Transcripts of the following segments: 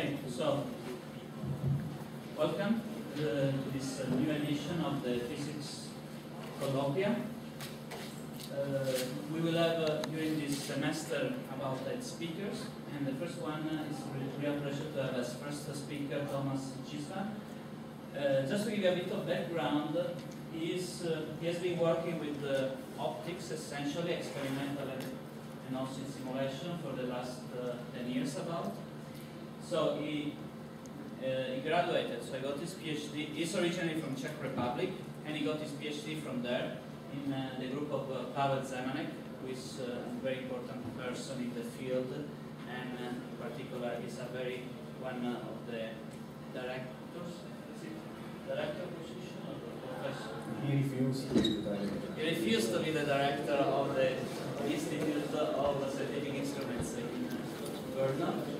So welcome uh, to this uh, new edition of the Physics Colloquia. Uh, we will have uh, during this semester about eight speakers, and the first one uh, is a real pleasure to have as first speaker Thomas Čižmár. Uh, just to give you a bit of background, he, is, he has been working with optics essentially, experimental and, also in simulation for the last uh, 10 years about. So he, uh, he graduated, so he got his PhD. He's originally from Czech Republic, and he got his PhD from there in uh, the group of uh, Pavel Zemánek, who is uh, a very important person in the field, and uh, in particular he's a very one uh, of the directors. Is it director position or professor? He refused to be the director. He refused to be the director of the Institute of Scientific Instruments in Brno.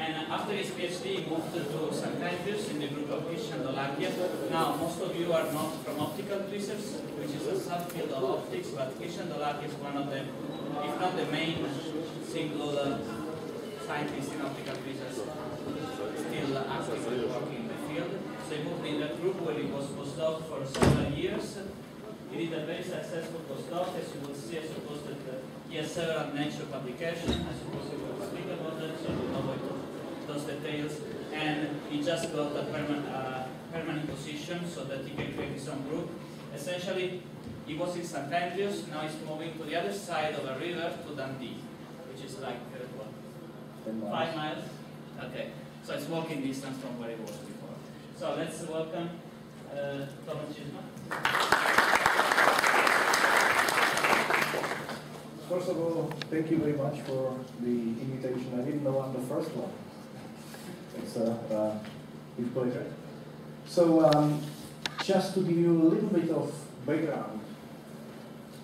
And after his PhD, he moved to St. Andrews in the group of Kishan Dholakia. Now, most of you are not from optical tweezers, which is a subfield of optics, but Kishan Dholakia is one of them, if not the main single uh, scientist in optical tweezers, still actively working in the field. So he moved in that group where he was postdoc for several years. He did a very successful postdoc, as you will see, I suppose that uh, he has several nature publications, I suppose he will speak about that, so we'll avoid those details. And he just got a permanent, uh, permanent position so that he can create his own group. Essentially, he was in St. Andrews, now he's moving to the other side of a river to Dundee, which is like, uh, what, miles. Five miles? Okay, so it's walking distance from where he was before. So let's welcome uh, Thomas Čižmár. First of all, thank you very much for the invitation. I didn't know I'm the first one. It's a uh, big pleasure. So, um, just to give you a little bit of background,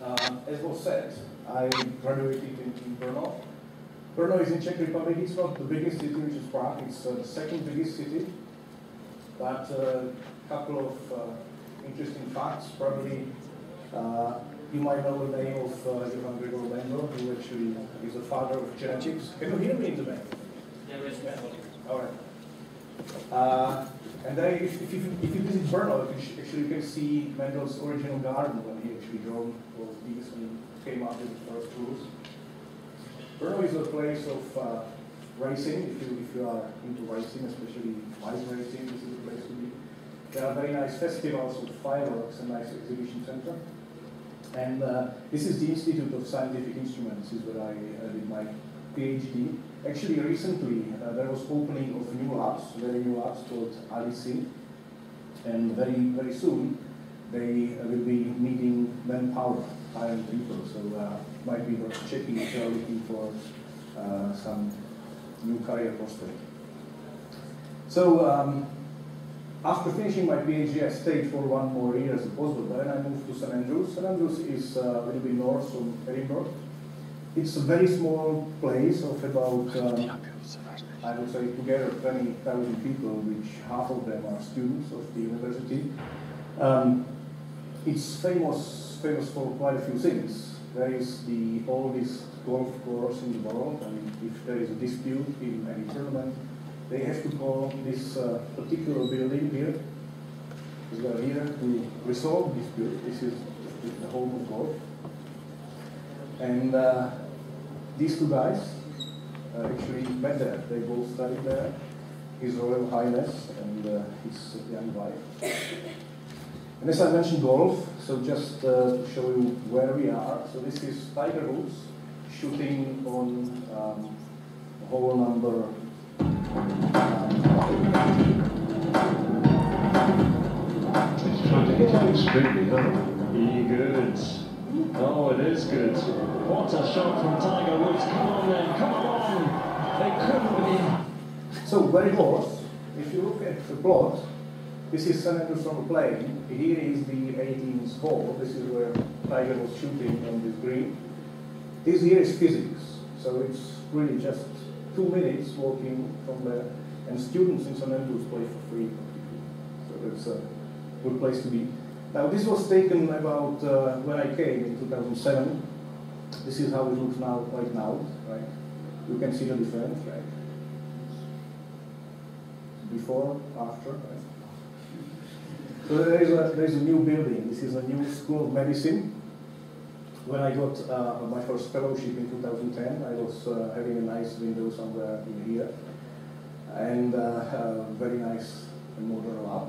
um, as was said, I graduated in, in Brno. Brno is in Czech Republic. It's not the biggest city, which is Prague. It's uh, the second biggest city. But a couple of uh, interesting facts. Probably uh, you might know the name of uh, Johann Gregor Mendel, who actually is the father of genetics. Can you hear me in the back? There is All right. Uh, and then if, you, if you visit Brno, you actually you can see Mendel's original garden when he actually drew all these when he came up with the first rules. Brno is a place of uh, racing, if you, if you are into racing, especially bike racing, this is the place to be. There are very nice festivals with fireworks and nice exhibition center. And uh, this is the Institute of Scientific Instruments, is where I uh, did my PhD. Actually, recently uh, there was opening of new labs, very new labs called RDC, and very very soon they uh, will be needing manpower, hiring people. So uh, might be worth checking if you are looking for uh, some new career prospect. So um, after finishing my PhD, I stayed for one more year as a postdoc. Then I moved to St Andrews. St Andrews is uh, a little bit north from Edinburgh. It's a very small place of about, um, I would say, together 20,000 people, which half of them are students of the university. Um, it's famous, famous for quite a few things. There is the oldest golf course in the world, and if there is a dispute in any tournament, they have to call this uh, particular building here, is well here to resolve dispute. This is the home of golf. And uh, these two guys uh, actually met there. They both studied there. His Royal Highness and uh, his young wife. And as I mentioned golf, so just uh, to show you where we are. So this is Tiger Woods shooting on um, hole number Extremely good. good. Oh, it is good. What a shot from Tiger Woods. Come on then, come on. They couldn't be. So very close. If you look at the plot, this is San Andrews from a plane. Here is the 18th hole. This is where Tiger was shooting on this green. This here is physics. So it's really just two minutes walking from there. And students in San Andrews play for free. So it's a good place to be. Now this was taken about uh, when I came in 2007. This is how it looks now, right now, right? You can see the difference, right? before, after. Right? So there is, a, there is a new building. This is a new school of medicine. When I got uh, my first fellowship in 2010, I was uh, having a nice window somewhere in here, and uh, a very nice modern lab.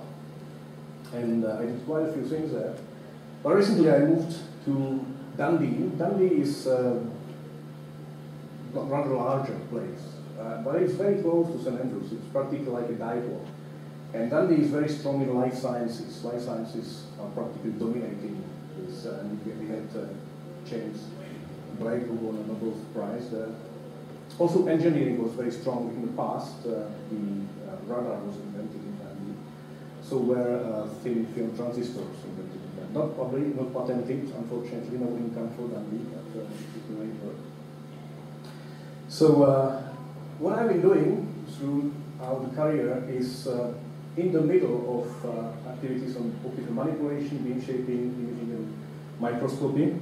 And uh, I did quite a few things there. But recently I moved to Dundee. Dundee is uh, a rather larger place, uh, but it's very close to St Andrews. It's practically like a dipole. And Dundee is very strong in life sciences. Life sciences are practically dominating this, uh, and we had uh, James Black who won a Nobel Prize there. Also, engineering was very strong in the past. Uh, the uh, radar was invented. So were uh, thin film transistors in. Not probably, not patented, unfortunately, no income for Dundee, but uh. So uh, what I've been doing throughout the career is uh, in the middle of uh, activities on optical manipulation, beam shaping, imaging, and microscopy.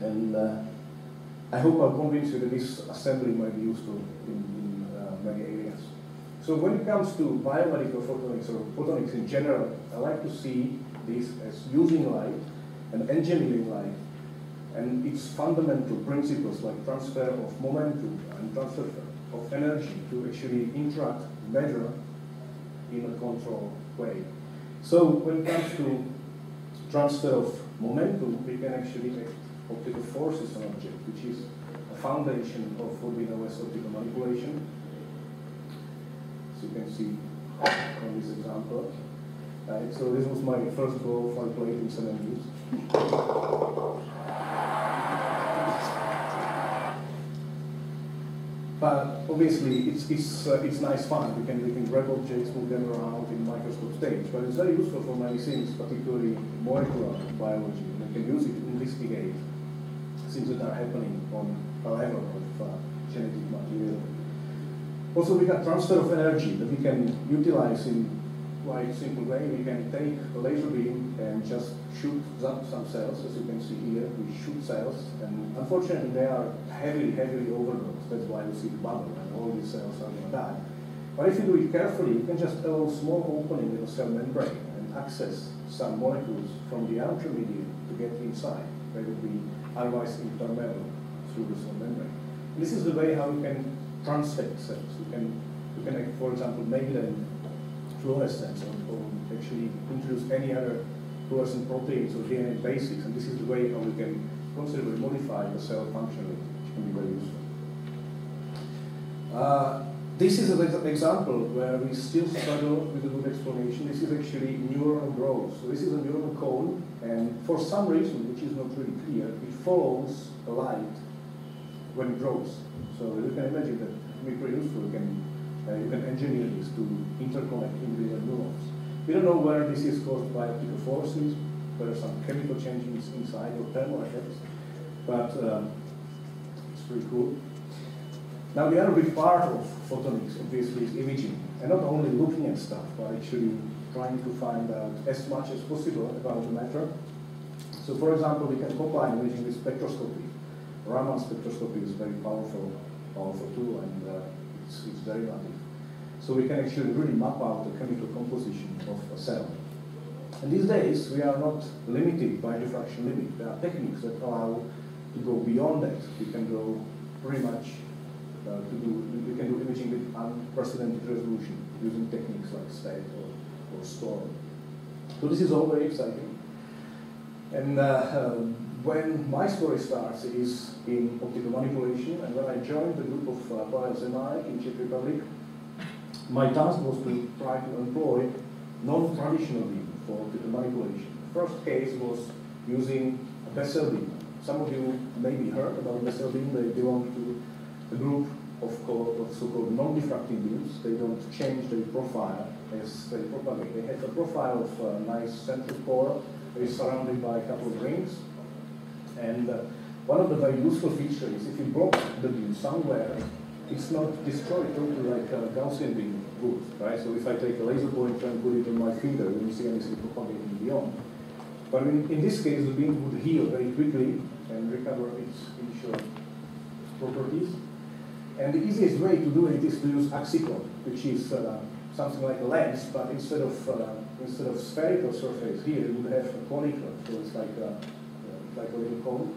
And uh, I hope I'll convince you that this assembly might be useful in, in uh, many areas. So when it comes to biomedical photonics or photonics in general, I like to see this as using light and engineering light and its fundamental principles like transfer of momentum and transfer of energy to actually interact better in a controlled way. So when it comes to transfer of momentum, we can actually make optical forces on object, which is a foundation of what we know as optical manipulation. You can see on this example. Right, so this was my first goal for played in St. Andrews. But obviously, it's, it's, uh, it's nice fun. We can, we can grab objects, move them around in microscope stage. But it's very useful for many things, particularly molecular biology. We can use it to investigate things that are happening on a level of uh, genetic material. Also, we have transfer of energy that we can utilize in quite simple way. We can take a laser beam and just shoot some cells, as you can see here. We shoot cells, and unfortunately, they are heavily, heavily overdosed. That's why we see the bubble, and all these cells are going to die. But if you do it carefully, you can just allow a small opening in the cell membrane and access some molecules from the outer medium to get inside. They would be otherwise impermeable through the cell membrane. This is the way how you can transfect cells. You can, you can, for example, make them fluorescence or, or actually introduce any other fluorescent proteins or DNA basics, and this is the way how we can considerably modify the cell functionally, which can be very useful. Uh, this is an example where we still struggle with a good explanation. This is actually neuronal growth. So this is a neuronal cone, and for some reason, which is not really clear, it follows the light when it grows. So you can imagine that can be pretty useful. You can, uh, you can engineer this to interconnect individual neurons. We don't know whether this is caused by optical forces, whether some chemical changes inside or thermal effects, but um, it's pretty cool. Now the other big part of photonics obviously is imaging, and not only looking at stuff, but actually trying to find out as much as possible about the matter. So for example, we can combine imaging with spectroscopy. Raman spectroscopy is very powerful, powerful tool, and uh, it's, it's very native. So we can actually really map out the chemical composition of a cell. And these days, we are not limited by diffraction limit. There are techniques that allow to go beyond that. We can go pretty much uh, to do, we can do imaging with unprecedented resolution using techniques like STED or, or STORM. So this is all very exciting. And uh, um, when my story starts is in optical manipulation, and when I joined the group of uh, Pavel Zemánek in Czech Republic, my task was to try to employ non-traditional beam for optical manipulation. The first case was using a Bessel beam. Some of you maybe heard about Bessel beam. They belong to a group of, of so-called non-diffracting beams. They don't change their profile as they propagate. They have a profile of a nice central core that is surrounded by a couple of rings. And uh, one of the very useful features is if you block the beam somewhere, it's not destroyed totally like a Gaussian beam would, right? So if I take a laser pointer and put it on my finger, you won't see anything propagating beyond. But in, in this case, the beam would heal very quickly and recover its initial properties. And the easiest way to do it is to use Axicon, which is uh, something like a lens, but instead of uh, instead of spherical surface here, you would have a conical, so it's like a, like a little cone.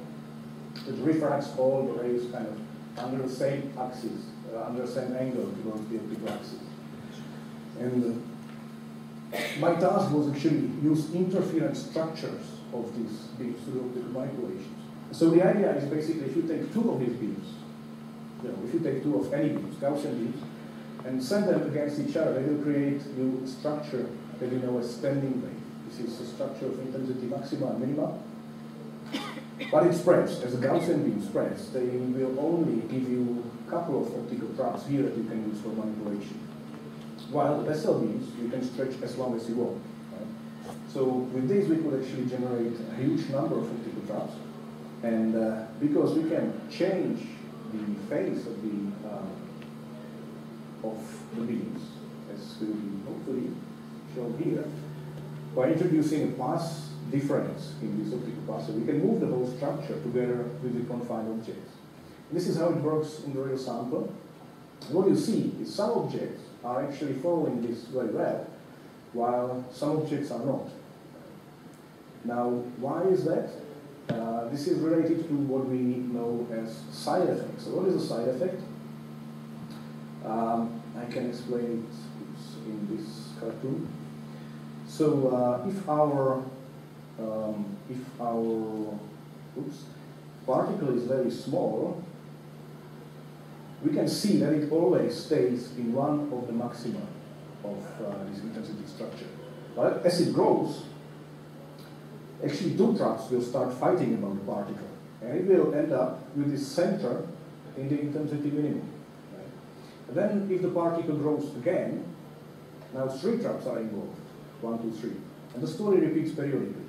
It refracts all the rays kind of under the same axis, uh, under the same angle towards the optical axis. And uh, my task was actually use interference structures of these beams to do optical manipulations. So the idea is basically if you take two of these beams, you know, if you take two of any beams, Gaussian beams, and send them against each other, they will create new structure that we know as standing wave. This is the structure of intensity maxima and minima. But it spreads, as a Gaussian beam spreads, they will only give you a couple of optical traps here that you can use for manipulation. While the Bessel beams, you can stretch as long as you want. Right? So with this, we could actually generate a huge number of optical traps. And uh, because we can change the phase of the um, of the beams, as will be hopefully shown here, by introducing a path difference in this optical path. So we can move the whole structure together with the confined objects. This is how it works in the real sample. What you see is some objects are actually following this very well, while some objects are not. Now, why is that? Uh, this is related to what we know as size effects. So what is a size effect? Um, I can explain it in this cartoon. So uh, if our um, if our oops, particle is very small, we can see that it always stays in one of the maxima of uh, this intensity structure. But as it grows, actually two traps will start fighting about the particle. And it will end up with the center in the intensity minimum. Right? And then if the particle grows again, now three traps are involved. One, two, three. And the story repeats periodically.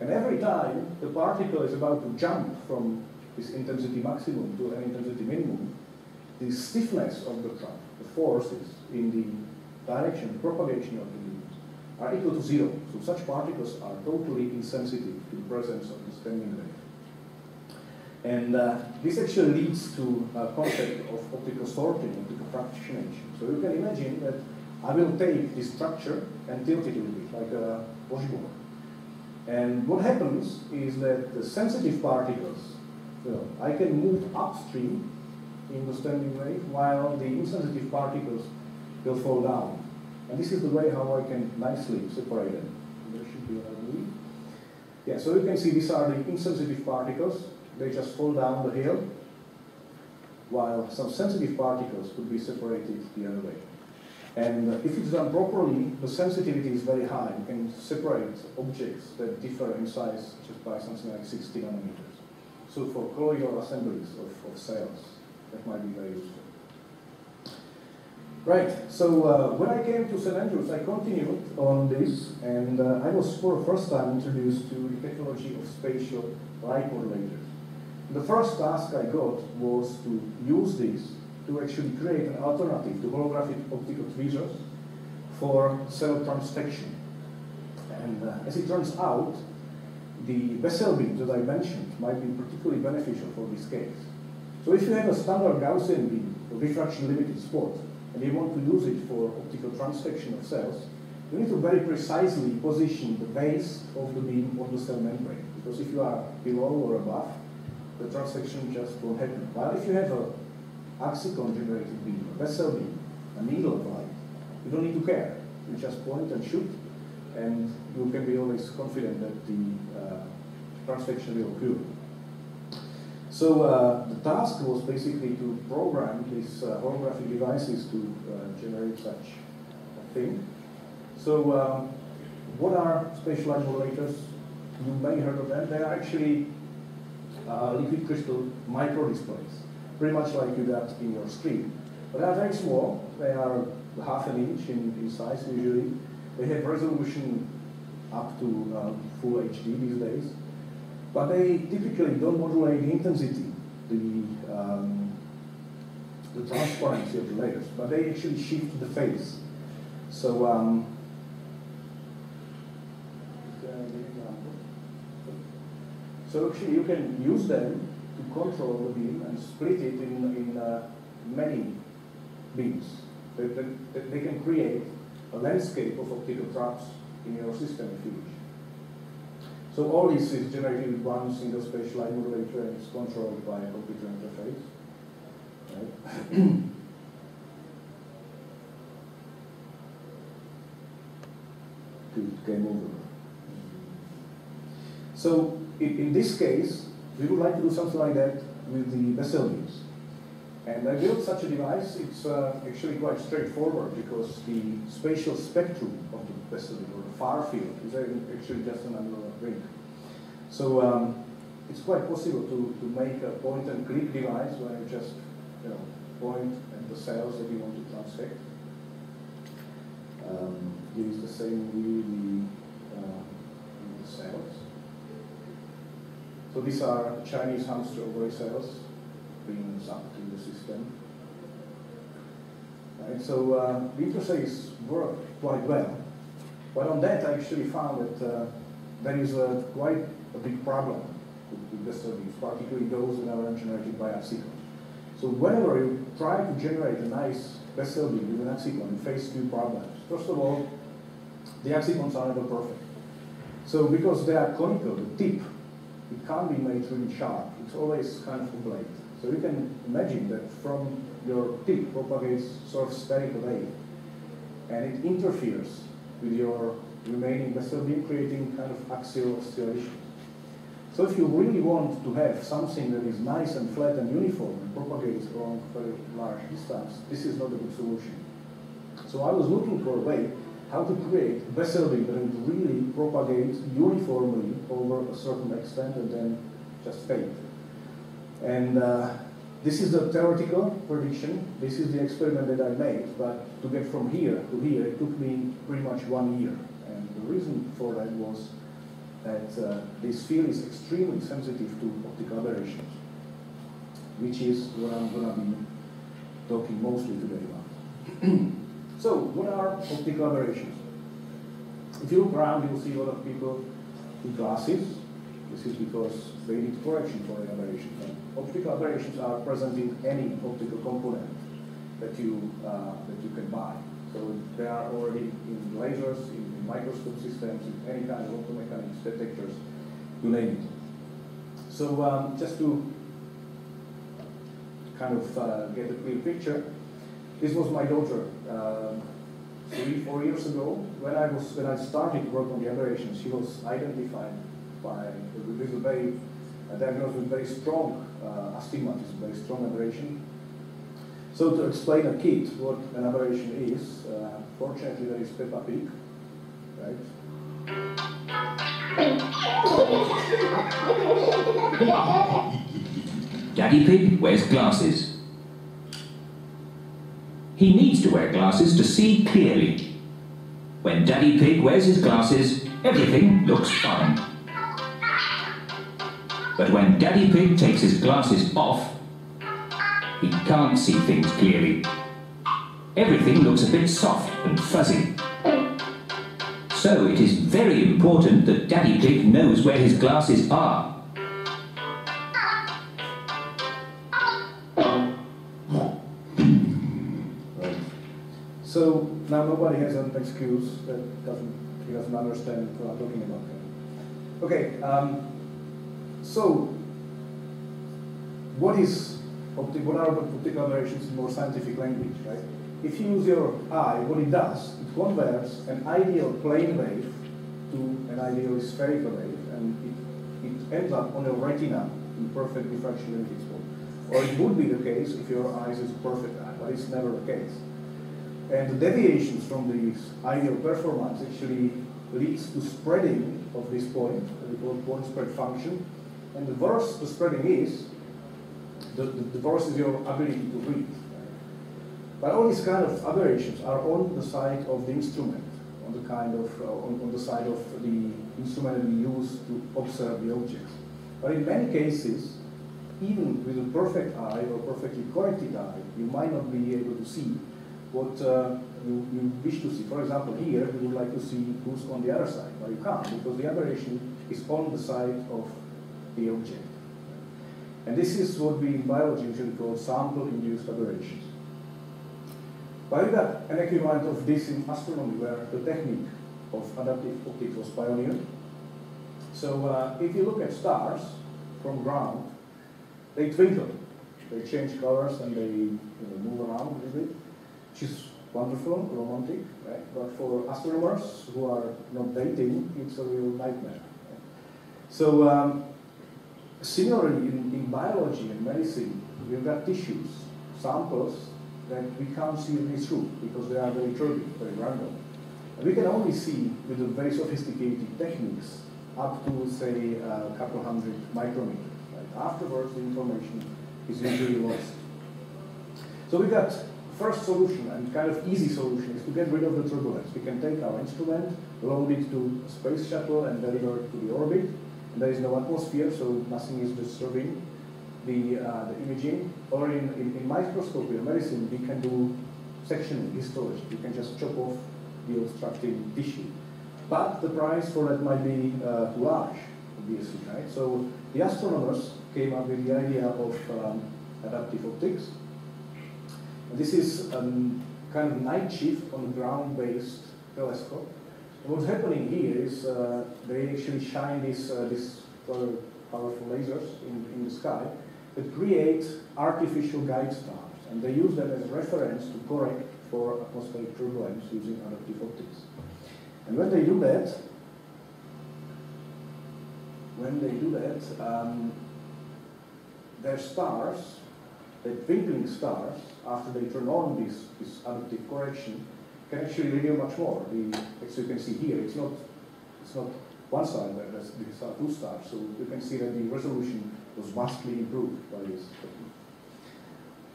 And every time the particle is about to jump from this intensity maximum to an intensity minimum, the stiffness of the trap, the forces in the direction, propagation of the beams, are equal to zero. So such particles are totally insensitive to the presence of the standing wave. And uh, this actually leads to a concept of optical sorting, optical fractionation. So you can imagine that I will take this structure and tilt it a little bit, like a washboard. And what happens is that the sensitive particles, you know, I can move upstream in the standing wave, while the insensitive particles will fall down. And this is the way how I can nicely separate them. There should be Yeah, so you can see these are the insensitive particles. They just fall down the hill, while some sensitive particles could be separated the other way. And if it's done properly, the sensitivity is very high. You can separate objects that differ in size just by something like 60 nanometers. So for colloidal assemblies of, of cells, that might be very useful. Right, so uh, when I came to St. Andrews, I continued on this, and uh, I was for the first time introduced to the technology of spatial light modulators. The first task I got was to use this to actually create an alternative to holographic optical tweezers for cell transfection. And uh, as it turns out, the Bessel beam that I mentioned might be particularly beneficial for this case. So if you have a standard Gaussian beam, a diffraction limited spot, and you want to use it for optical transfection of cells, you need to very precisely position the base of the beam on the cell membrane. Because if you are below or above, the transfection just won't happen. While if you have a Axicon generated beam, a Bessel beam, a needle light, you don't need to care. You just point and shoot, and you can be always confident that the uh, transfection will occur. So uh, the task was basically to program these uh, holographic devices to uh, generate such a thing. So um, what are spatial modulators? You may have heard of them. They are actually uh, liquid crystal micro displays, pretty much like you got in your screen. But they are very small. They are half an inch in, in size usually. They have resolution up to uh, full HD these days but they typically don't modulate the intensity, the, um, the transparency of the layers, but they actually shift the phase. So, um, so actually you can use them to control the beam and split it in, in uh, many beams. That, that they can create a landscape of optical traps in your system if you wish. So all this is generated with one single spatial modulator and it's controlled by a computer interface. Right? Good, game over. So in, in this case, we would like to do something like that with the beams. And I built such a device, it's uh, actually quite straightforward because the spatial spectrum of the Bessel or the far field, is actually just an annular ring. So um, it's quite possible to, to make a point and click device where you just you know, point at the cells that you want to transfect. Um, use the same with the, uh, the cells. So these are Chinese hamster ovary cells being sucked to the system. So uh, the interface worked quite well. But on that, I actually found that uh, there is a quite a big problem with, the studies, particularly those that are generated by Axicon. So whenever you try to generate a nice Bessel beam with an Axicon, you face two problems. First of all, the Axicons are never perfect. So because they are conical, the tip, it can't be made really sharp. It's always kind of a. So you can imagine that from your tip propagates sort of spherical wave, and it interferes with your remaining Bessel beam, creating kind of axial oscillation. So if you really want to have something that is nice and flat and uniform and propagates along very large distance, this is not a good solution. So I was looking for a way how to create a beam that really propagate uniformly over a certain extent and then just fade. And uh, this is the theoretical prediction. This is the experiment that I made. But to get from here to here, it took me pretty much one year. And the reason for that was that uh, this field is extremely sensitive to optical aberrations, which is what I'm going to be talking mostly today about. so, what are optical aberrations? If you look around, you'll see a lot of people with glasses. This is because they need correction for the aberrations. Optical aberrations are present in any optical component that you, uh, that you can buy. So they are already in lasers, in microscope systems, in any kind of optomechanics detectors, you name it. So um, just to kind of uh, get a clear picture, this was my daughter uh, three, four years ago. When I was when I started to work on the aberrations, she was identified by with a very diagnosed with very strong uh, astigmatism, very strong aberration. So to explain a kid what an aberration is, uh, fortunately there is Peppa Pig, right? Daddy Pig wears glasses. He needs to wear glasses to see clearly. When Daddy Pig wears his glasses, everything looks fine. But when Daddy Pig takes his glasses off, he can't see things clearly. Everything looks a bit soft and fuzzy. So it is very important that Daddy Pig knows where his glasses are. So now nobody has an excuse that doesn't he doesn't understand what I'm talking about. Okay, um, so what is what are optical aberrations in more scientific language, right? If you use your eye, what it does, it converts an ideal plane wave to an ideal spherical wave, and it, it ends up on your retina in perfect diffraction limit Or it would be the case if your eye is a perfect eye, but it's never the case. And the deviations from this ideal performance actually leads to spreading of this point, the point spread function. And the worse the spreading is, the, the, the worse is your ability to read. But all these kind of aberrations are on the side of the instrument, on the kind of uh, on, on the side of the instrument we use to observe the objects. But in many cases, even with a perfect eye or perfectly corrected eye, you might not be able to see what uh, you, you, wish to see. For example, here you would like to see who's on the other side, but you can't because the aberration is on the side of the object. And this is what we in biology usually call sample-induced aberrations. But we got an equivalent of this in astronomy where the technique of adaptive optics was pioneered. So uh, if you look at stars from ground, they twinkle. They change colors and they you know, move around a little bit, which is wonderful, romantic, right? But for astronomers who are not dating, it's a real nightmare. So um, similarly, in, in biology and medicine, we've got tissues, samples that we can't see really through because they are very turbid, very random. And we can only see with very sophisticated techniques up to, say, a couple hundred micrometers. Right? Afterwards, the information is usually lost. So we got first solution and kind of easy solution is to get rid of the turbulence. We can take our instrument, load it to a space shuttle and deliver it to the orbit. And there is no atmosphere, so nothing is disturbing the, uh, the imaging. Or in, in, in microscopy or medicine, we can do sectioning, histology. We can just chop off the obstructing tissue. But the price for that might be uh, too large, obviously, right? So the astronomers came up with the idea of um, adaptive optics. This is a um, kind of night shift on a ground-based telescope. And what's happening here is uh, they actually shine these, uh, these powerful lasers in, in the sky that create artificial guide stars. And they use them as reference to correct for atmospheric turbulence using adaptive optics. And when they do that, when they do that, um, their stars, the twinkling stars, after they turn on this, this adaptive correction, can actually reveal much more. The, as you can see here, it's not, it's not one star, but these are two stars. So you can see that the resolution was vastly improved by this technique.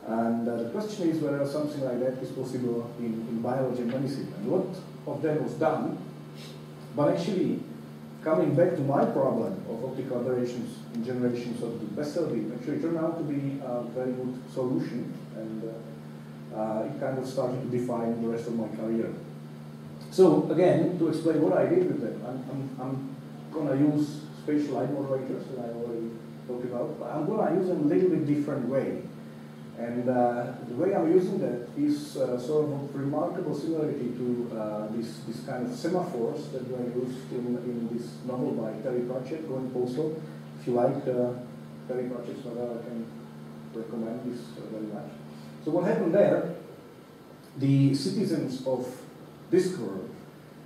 And uh, the question is whether something like that is possible in, in biology and medicine. And what of that was done, but actually coming back to my problem of optical aberrations in generations of the Bessel beam actually turned out to be a very good solution and uh, uh, it kind of started to define the rest of my career. So again, to explain what I did with them, I'm, I'm, I'm going to use spatial light modulators that I already talked about, but I'm going to use them a little bit different way. And uh, the way I'm using that is uh, sort of remarkable similarity to uh, this, this kind of semaphores that were used in, in this novel by Terry Pratchett, Going Postal. If you like uh, Terry Pratchett's novel, I can recommend this very much. So what happened there, the citizens of Discworld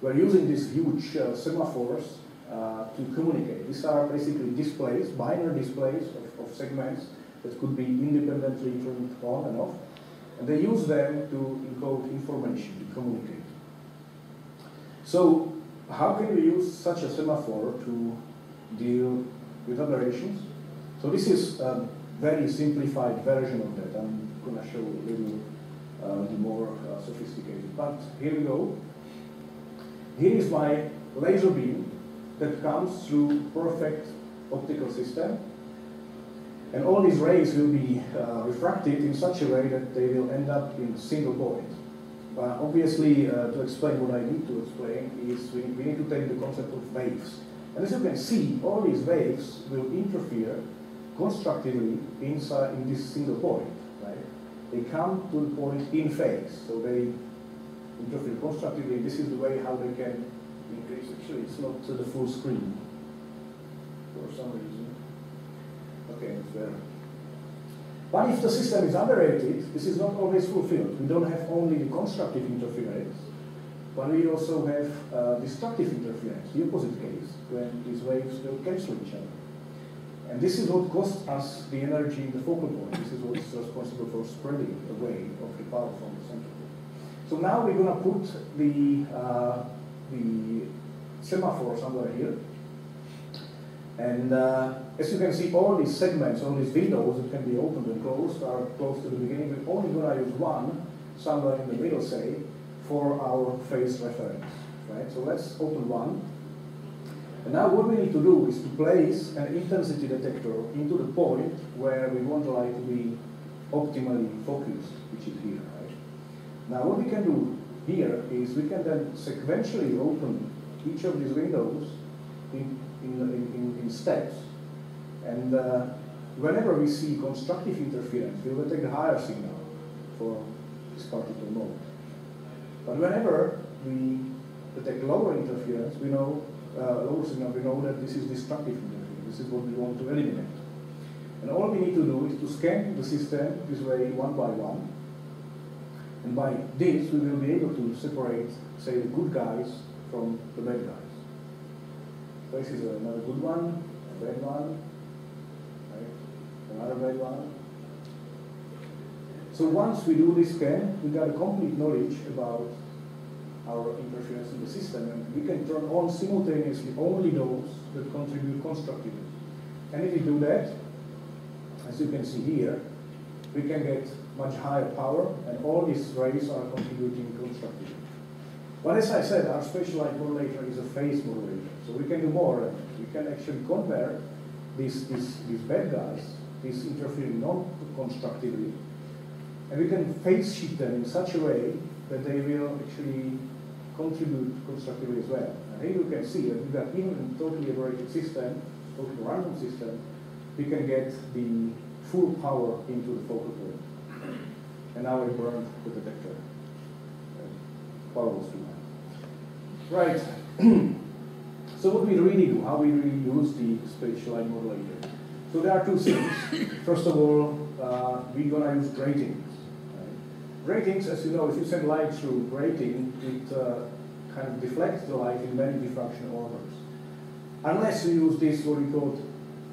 were using these huge uh, semaphores uh, to communicate. These are basically displays, binary displays of, of segments that could be independently turned on and off. And they use them to encode information, to communicate. So how can we use such a semaphore to deal with aberrations? So this is a very simplified version of that. I'm going to show a little uh, more uh, sophisticated. But here we go. Here is my laser beam that comes through perfect optical system and all these rays will be uh, refracted in such a way that they will end up in a single point. But obviously, uh, to explain what I need to explain is we, we need to take the concept of waves. And as you can see, all these waves will interfere constructively inside in this single point. Right? They come to the point in phase, so they interfere constructively. This is the way how they can increase. Actually, it's not to the full screen for some reason. Okay, there. But if the system is aberrated, this is not always fulfilled. We don't have only the constructive interference, but we also have uh, destructive interference, the opposite case, when these waves will cancel each other. And this is what costs us the energy in the focal point. This is what is responsible for spreading away of the power from the center. So now we're going to put the, uh, the semaphore somewhere here. And uh, as you can see, all these segments, all these windows that can be opened and closed are close to the beginning. We're only going to use one, somewhere in the middle, say, for our phase reference. Right? So let's open one. And now what we need to do is to place an intensity detector into the point where we want the light to be optimally focused, which is here. Right? Now what we can do here is we can then sequentially open each of these windows in in, in, in steps. And uh, whenever we see constructive interference, we will take the higher signal for this particle mode. But whenever we detect lower interference, we know, uh, lower signal, we know that this is destructive interference. This is what we want to eliminate. And all we need to do is to scan the system this way one by one. And by this, we will be able to separate, say, the good guys from the bad guys. This is another good one, a bad one? Another one. So once we do this scan, we got a complete knowledge about our interference in the system, and we can turn on simultaneously only those that contribute constructively. And if we do that, as you can see here, we can get much higher power, and all these rays are contributing constructively. But as I said, our spatial light modulator is a phase modulator, so we can do more. We can actually compare these, these, these bad guys, these interfering non-constructively, and we can phase shift them in such a way that they will actually contribute constructively as well. And here you can see that with that even totally aberrated system, totally random system, we can get the full power into the focal point. And now I burned the detector. Power was too. Right. so what we really do, how we really use the spatial light modulator. So there are two things. First of all, uh, we're gonna use gratings. Right? Gratings, as you know, if you send light through grating, it uh, kind of deflects the light in many diffraction orders. Unless you use this, what we call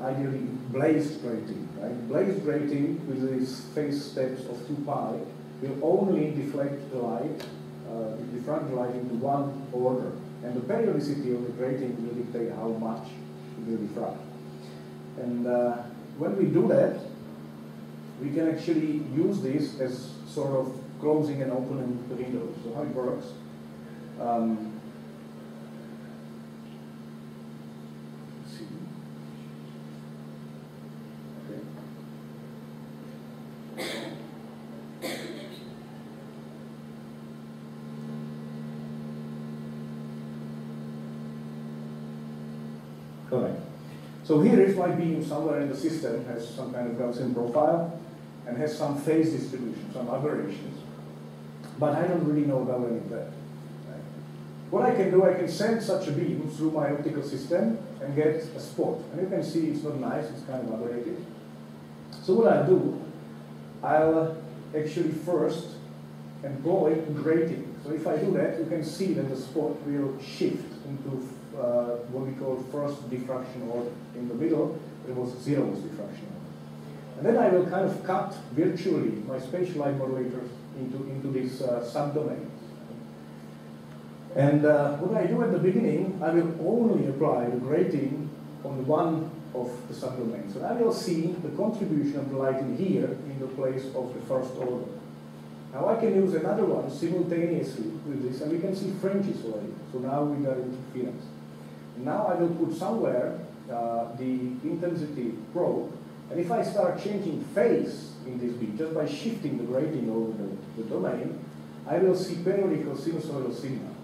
ideally blazed grating, right? Blazed grating with these phase steps of 2 pi will only deflect the light, uh, diffract the light into one order. And the periodicity of the grating will dictate how much it will diffract. And uh, when we do that, we can actually use this as sort of closing and opening the windows. So how it works. Um, see. Correct. So here is my beam somewhere in the system has some kind of Gaussian profile and has some phase distribution, some aberrations. But I don't really know about any of that. What I can do, I can send such a beam through my optical system and get a spot. And you can see it's not nice, it's kind of aberrated. So what I do, I'll actually first employ grating. So if I do that, you can see that the spot will shift into uh, what we call first diffraction order. In the middle, there was zeroth diffraction order. And then I will kind of cut virtually my spatial light modulators into, into these uh, subdomains. And uh, what I do at the beginning, I will only apply the grating on one of the subdomains. So I will see the contribution of the light in here in the place of the first order. Now I can use another one simultaneously with this, and we can see fringes already. So now we got interference. Now I will put somewhere uh, the intensity probe, and if I start changing phase in this beam, just by shifting the grating over the, the domain, I will see periodical sinusoidal signal.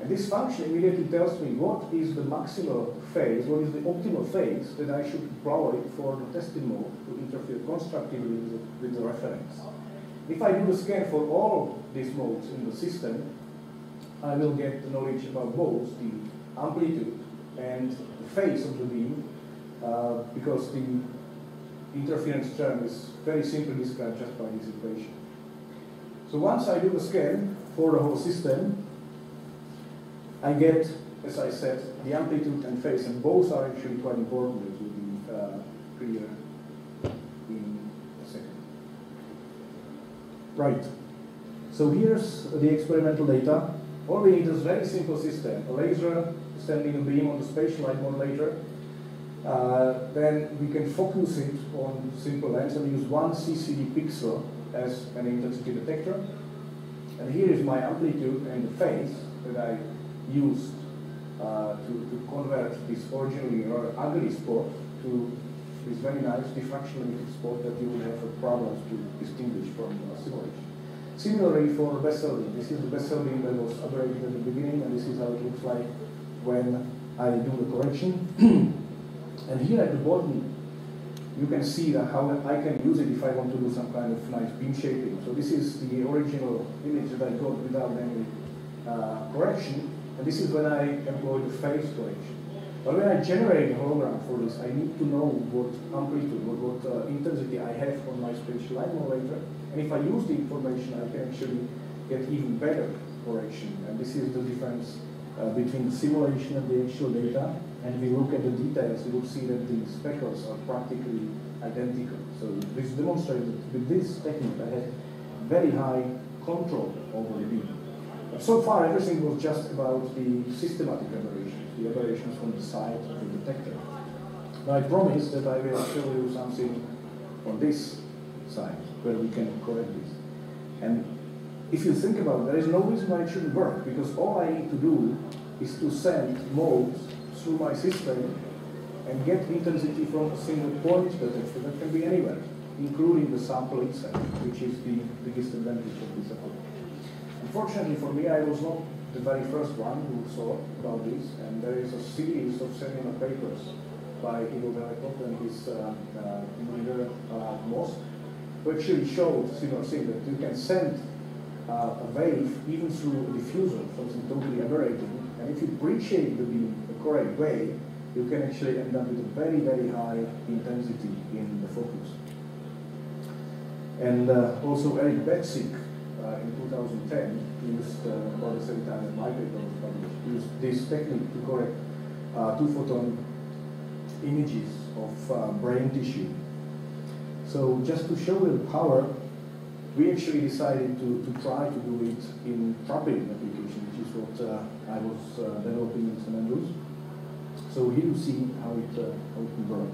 And this function immediately tells me what is the maximal phase, what is the optimal phase that I should employ for the testing mode to interfere constructively with the, with the reference. If I do the scan for all these modes in the system, I will get the knowledge about both the amplitude and the phase of the beam, uh, because the interference term is very simply described just by this equation. So once I do a scan for the whole system, I get, as I said, the amplitude and phase, and both are actually quite important, as will be clear in a second. Right. So here's the experimental data. All we need is a very simple system. A laser sending a beam on the spatial light modulator. Uh, then we can focus it on simple lens and use one CCD pixel as an intensity detector. And here is my amplitude and the phase that I used uh, to, to convert this originally rather ugly spot to this very nice diffraction limited spot that you would have problems to distinguish from a simulation. Similarly for Bessel beam, this is the Bessel beam that was aberrated at the beginning, and this is how it looks like when I do the correction. and here at the bottom, you can see how I can use it if I want to do some kind of nice beam shaping. So this is the original image that I got without any uh, correction, and this is when I employ the phase correction. But when I generate a hologram for this, I need to know what amplitude, what, what uh, intensity I have on my spatial line modulator. And if I use the information, I can actually get even better correction. And this is the difference uh, between the simulation and the actual data. And we look at the details, you will see that the speckles are practically identical. So this demonstrates that with this technique, I had very high control over the beam. But so far, everything was just about the systematic aberrations, the aberrations from the side of the detector. Now I promise that I will show you something on this side where we can correct this. And if you think about it, there is no reason why it shouldn't work because all I need to do is to send modes through my system and get intensity from a single point detector that can be anywhere, including the sample itself, which is the biggest advantage of this approach. Unfortunately for me, I was not the very first one who saw about this, and there is a series of seminal papers by Ivo Vellekoop and his uh, uh, leader uh, Mosk, who actually showed similar thing that you can send uh, a wave even through a diffuser, something totally aberrating, and if you pre-shape the beam the correct way, you can actually end up with a very, very high intensity in the focus. And uh, also Eric Betzig uh, in 2010 used uh, about the same time that my paper was published, used this technique to correct uh, two photon images of uh, brain tissue. So just to show you the power, we actually decided to, to try to do it in trapping application, which is what uh, I was uh, developing in St. Andrews. So here you see how it, uh, how it can work.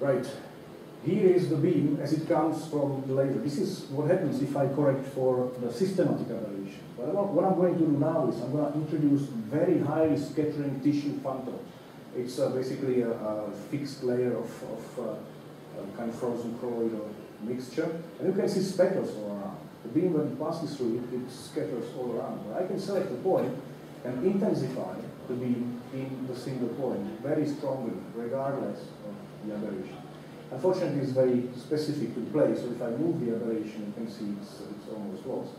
Right, here is the beam as it comes from the laser. This is what happens if I correct for the systematic aberration. But what I'm going to do now is I'm going to introduce very highly scattering tissue phantoms. It's uh, basically a, a, fixed layer of, of uh, kind of frozen colloidal mixture. And you can see speckles all around. The beam when it passes through it, it scatters all around. But I can select a point and intensify the beam in the single point very strongly, regardless of the aberration. Unfortunately, it's very specific to place, so if I move the aberration, you can see it's, it's almost lost.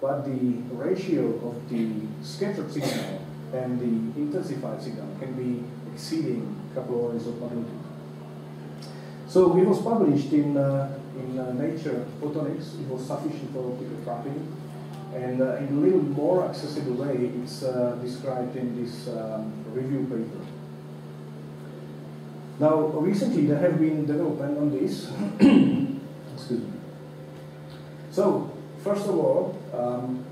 But the ratio of the scattered signal and the intensified signal can be exceeding a couple orders of magnitude. So it was published in, uh, in uh, Nature Photonics. It was sufficient for optical trapping. And uh, in a little more accessible way, it's uh, described in this um, review paper. Now, recently there have been development on this. Excuse me. So, first of all, um,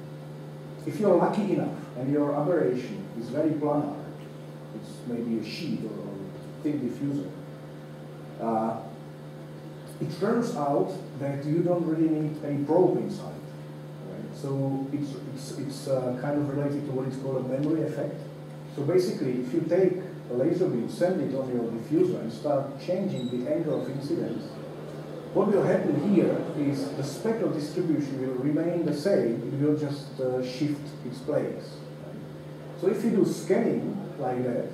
if you're lucky enough and your aberration is very planar, it's maybe a sheet or, or thin diffuser, uh, it turns out that you don't really need any probe inside. Right? So it's, it's, it's uh, kind of related to what is called a memory effect. So basically, if you take a laser beam, send it on your diffuser and start changing the angle of incidence, what will happen here is the speckle distribution will remain the same, it will just uh, shift its place. So if you do scanning like that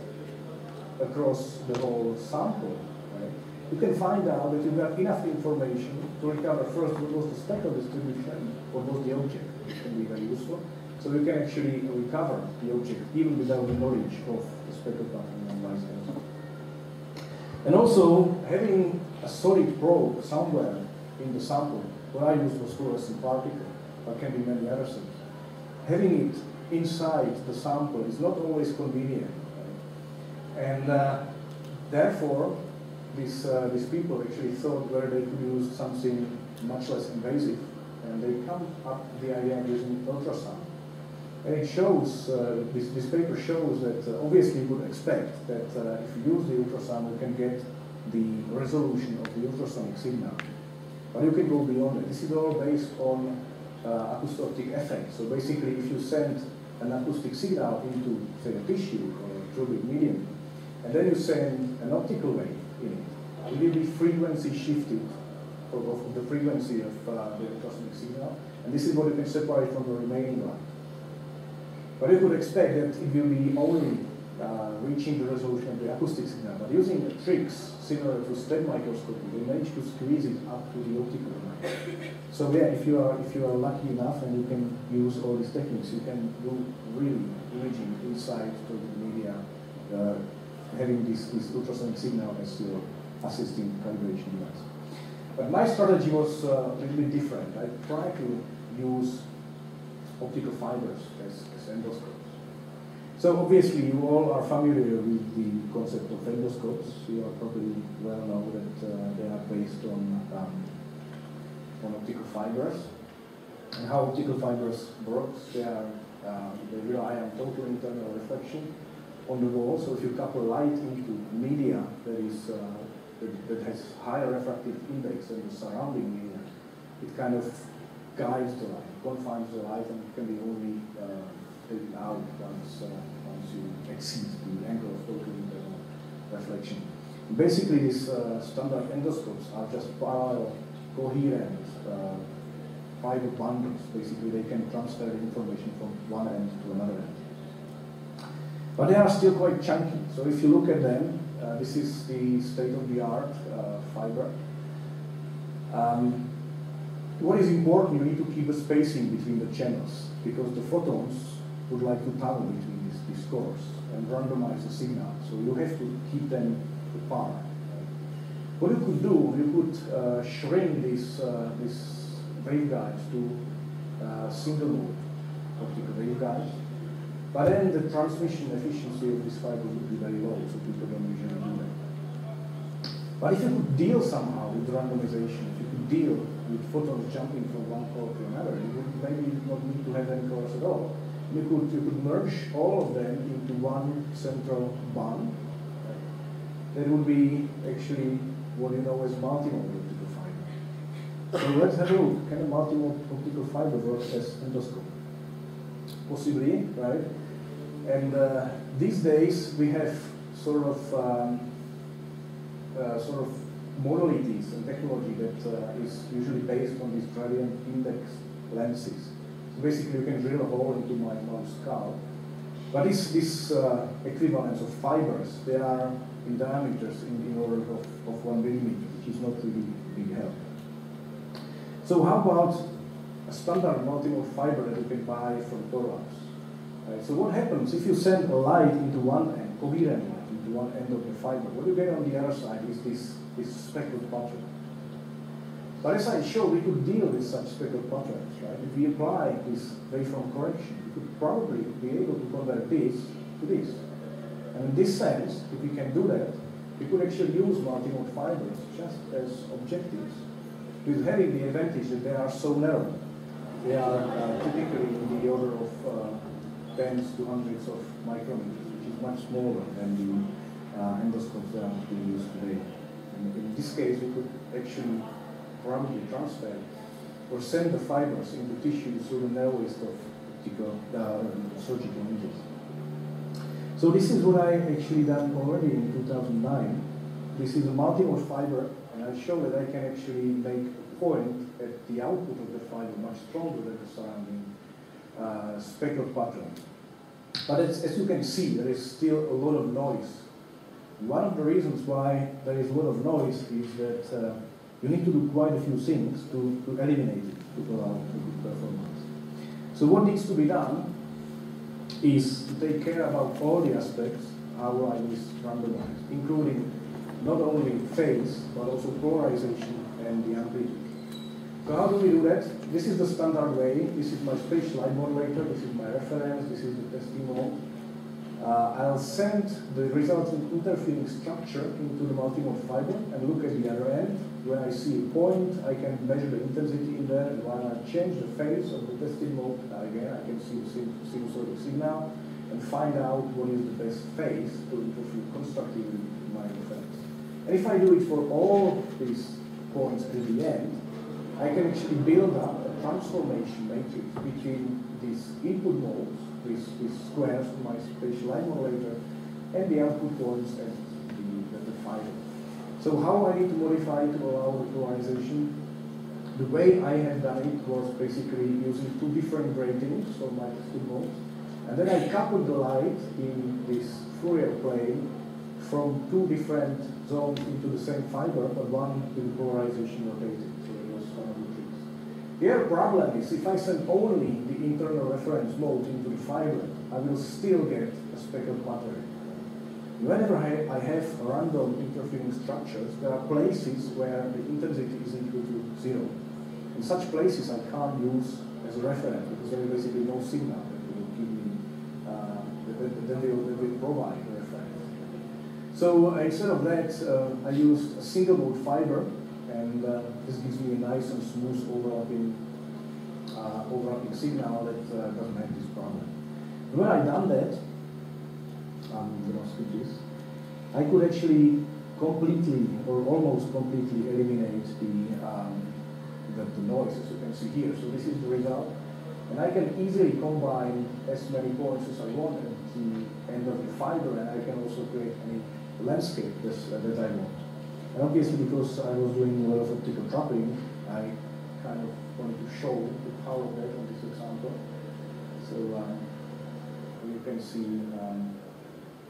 across the whole sample, right, you can find out that you have enough information to recover first what was the speckle distribution, what was the object, which can be very useful. So you can actually recover the object even without the knowledge of the speckle pattern and vice versa. And also having a solid probe somewhere in the sample, what I use was fluorescent particle, but can be many other things. Having it inside the sample is not always convenient. Right? And uh, therefore, these, uh, these people actually thought whether they could use something much less invasive, and they come up with the idea of using ultrasound. And it shows, uh, this, this paper shows that uh, obviously you would expect that uh, if you use the ultrasound, you can get the resolution of the ultrasonic signal. But you can go beyond it. This is all based on uh, acoustic effect. So basically, if you send an acoustic signal into, say, a tissue or a fluid medium, and then you send an optical wave in it, it will be frequency shifted of the frequency of uh, the ultrasonic signal. And this is what you can separate from the remaining one. But you could expect that it will be only uh, reaching the resolution of the acoustic signal. But using the tricks similar to stem microscopy. They managed to squeeze it up to the optical line. So yeah, if you are if you are lucky enough and you can use all these techniques, you can do really imaging inside the media, uh, having this, this ultrasonic signal as your assisting calibration device. But my strategy was uh, a little bit different. I tried to use optical fibers as, as endoscopes. So obviously you all are familiar with the concept of endoscopes. You are probably well know that uh, they are based on, um, on optical fibers. And how optical fibers works, they, are, um, they rely on total internal reflection on the wall. So if you couple light into media that is uh, that, that, has higher refractive index than the surrounding media, it kind of guides the light, confines the light, and can be only uh, taken out once, uh, once you exceed the angle of total reflection. Basically, these uh, standard endoscopes are just parallel, coherent uh, fiber bundles. Basically, they can transfer information from one end to another end. But they are still quite chunky. So if you look at them, uh, this is the state-of-the-art uh, fiber. Um, what is important, you need to keep a spacing between the channels because the photons would like to tunnel between these, these cores and randomize the signal. So you have to keep them apart. What you could do, you could uh, shrink these, uh, these to uh, single mode optical waveguides. But then the transmission efficiency of this fiber would be very low, so people don't usually do that. But if you could deal somehow with randomization, if you could deal with photons jumping from one core to another, you would maybe not need to have any cores at all you could, you could merge all of them into one central bond. That would be actually what you know as multimode optical fiber. So let's have a look. Can a multimode optical fiber work as endoscope? Possibly, right? And uh, these days we have sort of um, uh, sort of modalities and technology that uh, is usually based on these gradient index lenses So basically you can drill a hole into my mouse skull. But this, this uh, equivalence of fibers, they are in diameters in, in order of, of one millimeter, which is not really big help. So how about a standard multimode fiber that you can buy from Thorlabs? Right, so what happens if you send a light into one end, coherent light into one end of the fiber? What you get on the other side is this, this speckled pattern. But as I showed, we could deal with such speckled patterns, right? If we apply this waveform correction, we could probably be able to convert this to this. And in this sense, if we can do that, we could actually use multimode fibers just as objectives, with having the advantage that they are so narrow. They are uh, typically in the order of uh, tens to hundreds of micrometers, which is much smaller than the uh, endoscopes that are being used today. And in this case, we could actually probably transfer or send the fibers into tissue through the narrowest of optical, uh, surgical needles. So this is what I actually done already in 2009. This is a multimode fiber, and I show that I can actually make point at the output of the fiber much stronger than the surrounding uh, speckled pattern. But as, as you can see, there is still a lot of noise. One of the reasons why there is a lot of noise is that uh, you need to do quite a few things to, to eliminate it to allow a good performance. So what needs to be done is to take care about all the aspects how light is randomized, including not only phase, but also polarization and the amplitude. So how do we do that? This is the standard way. This is my spatial light modulator. This is my reference. This is the testimonial. Uh, I'll send the resulting interfering structure into the multimode fiber and look at the other end when I see a point, I can measure the intensity in there, and while I change the phase of the testing mode, again, I can see the sinusoidal signal and find out what is the best phase to interfere constructively in my effects. And if I do it for all these points at the end, I can actually build up a transformation matrix between these input modes, these, these squares from my spatial modulator, and the output points at the, the, the fiber. So how I need to modify to allow the polarization? The way I have done it was basically using two different gratings for my signals. And then I coupled the light in this Fourier plane from two different zones into the same fiber, but one with polarization rotated. So it was one of the tricks. The problem is if I send only the internal reference mode into the fiber, I will still get a speckled pattern. Whenever I, I have random interfering structures, there are places where the intensity is equal to zero. In such places, I can't use as a reference because there is basically no signal that will give me, uh, that, that, will, that will provide a reference. So uh, instead of that, uh, I used a single mode fiber, and uh, this gives me a nice and smooth overlapping, uh, overlapping signal that uh, doesn't have this problem. When I done that, um, this, I could actually completely or almost completely eliminate the, um, the, the noise as you can see here. So this is the result. And I can easily combine as many points as I want at the end of the fiber and I can also create any landscape this, uh, that I want. And obviously because I was doing a lot of optical trapping, I kind of wanted to show the power of that on this example. So um, you can see um,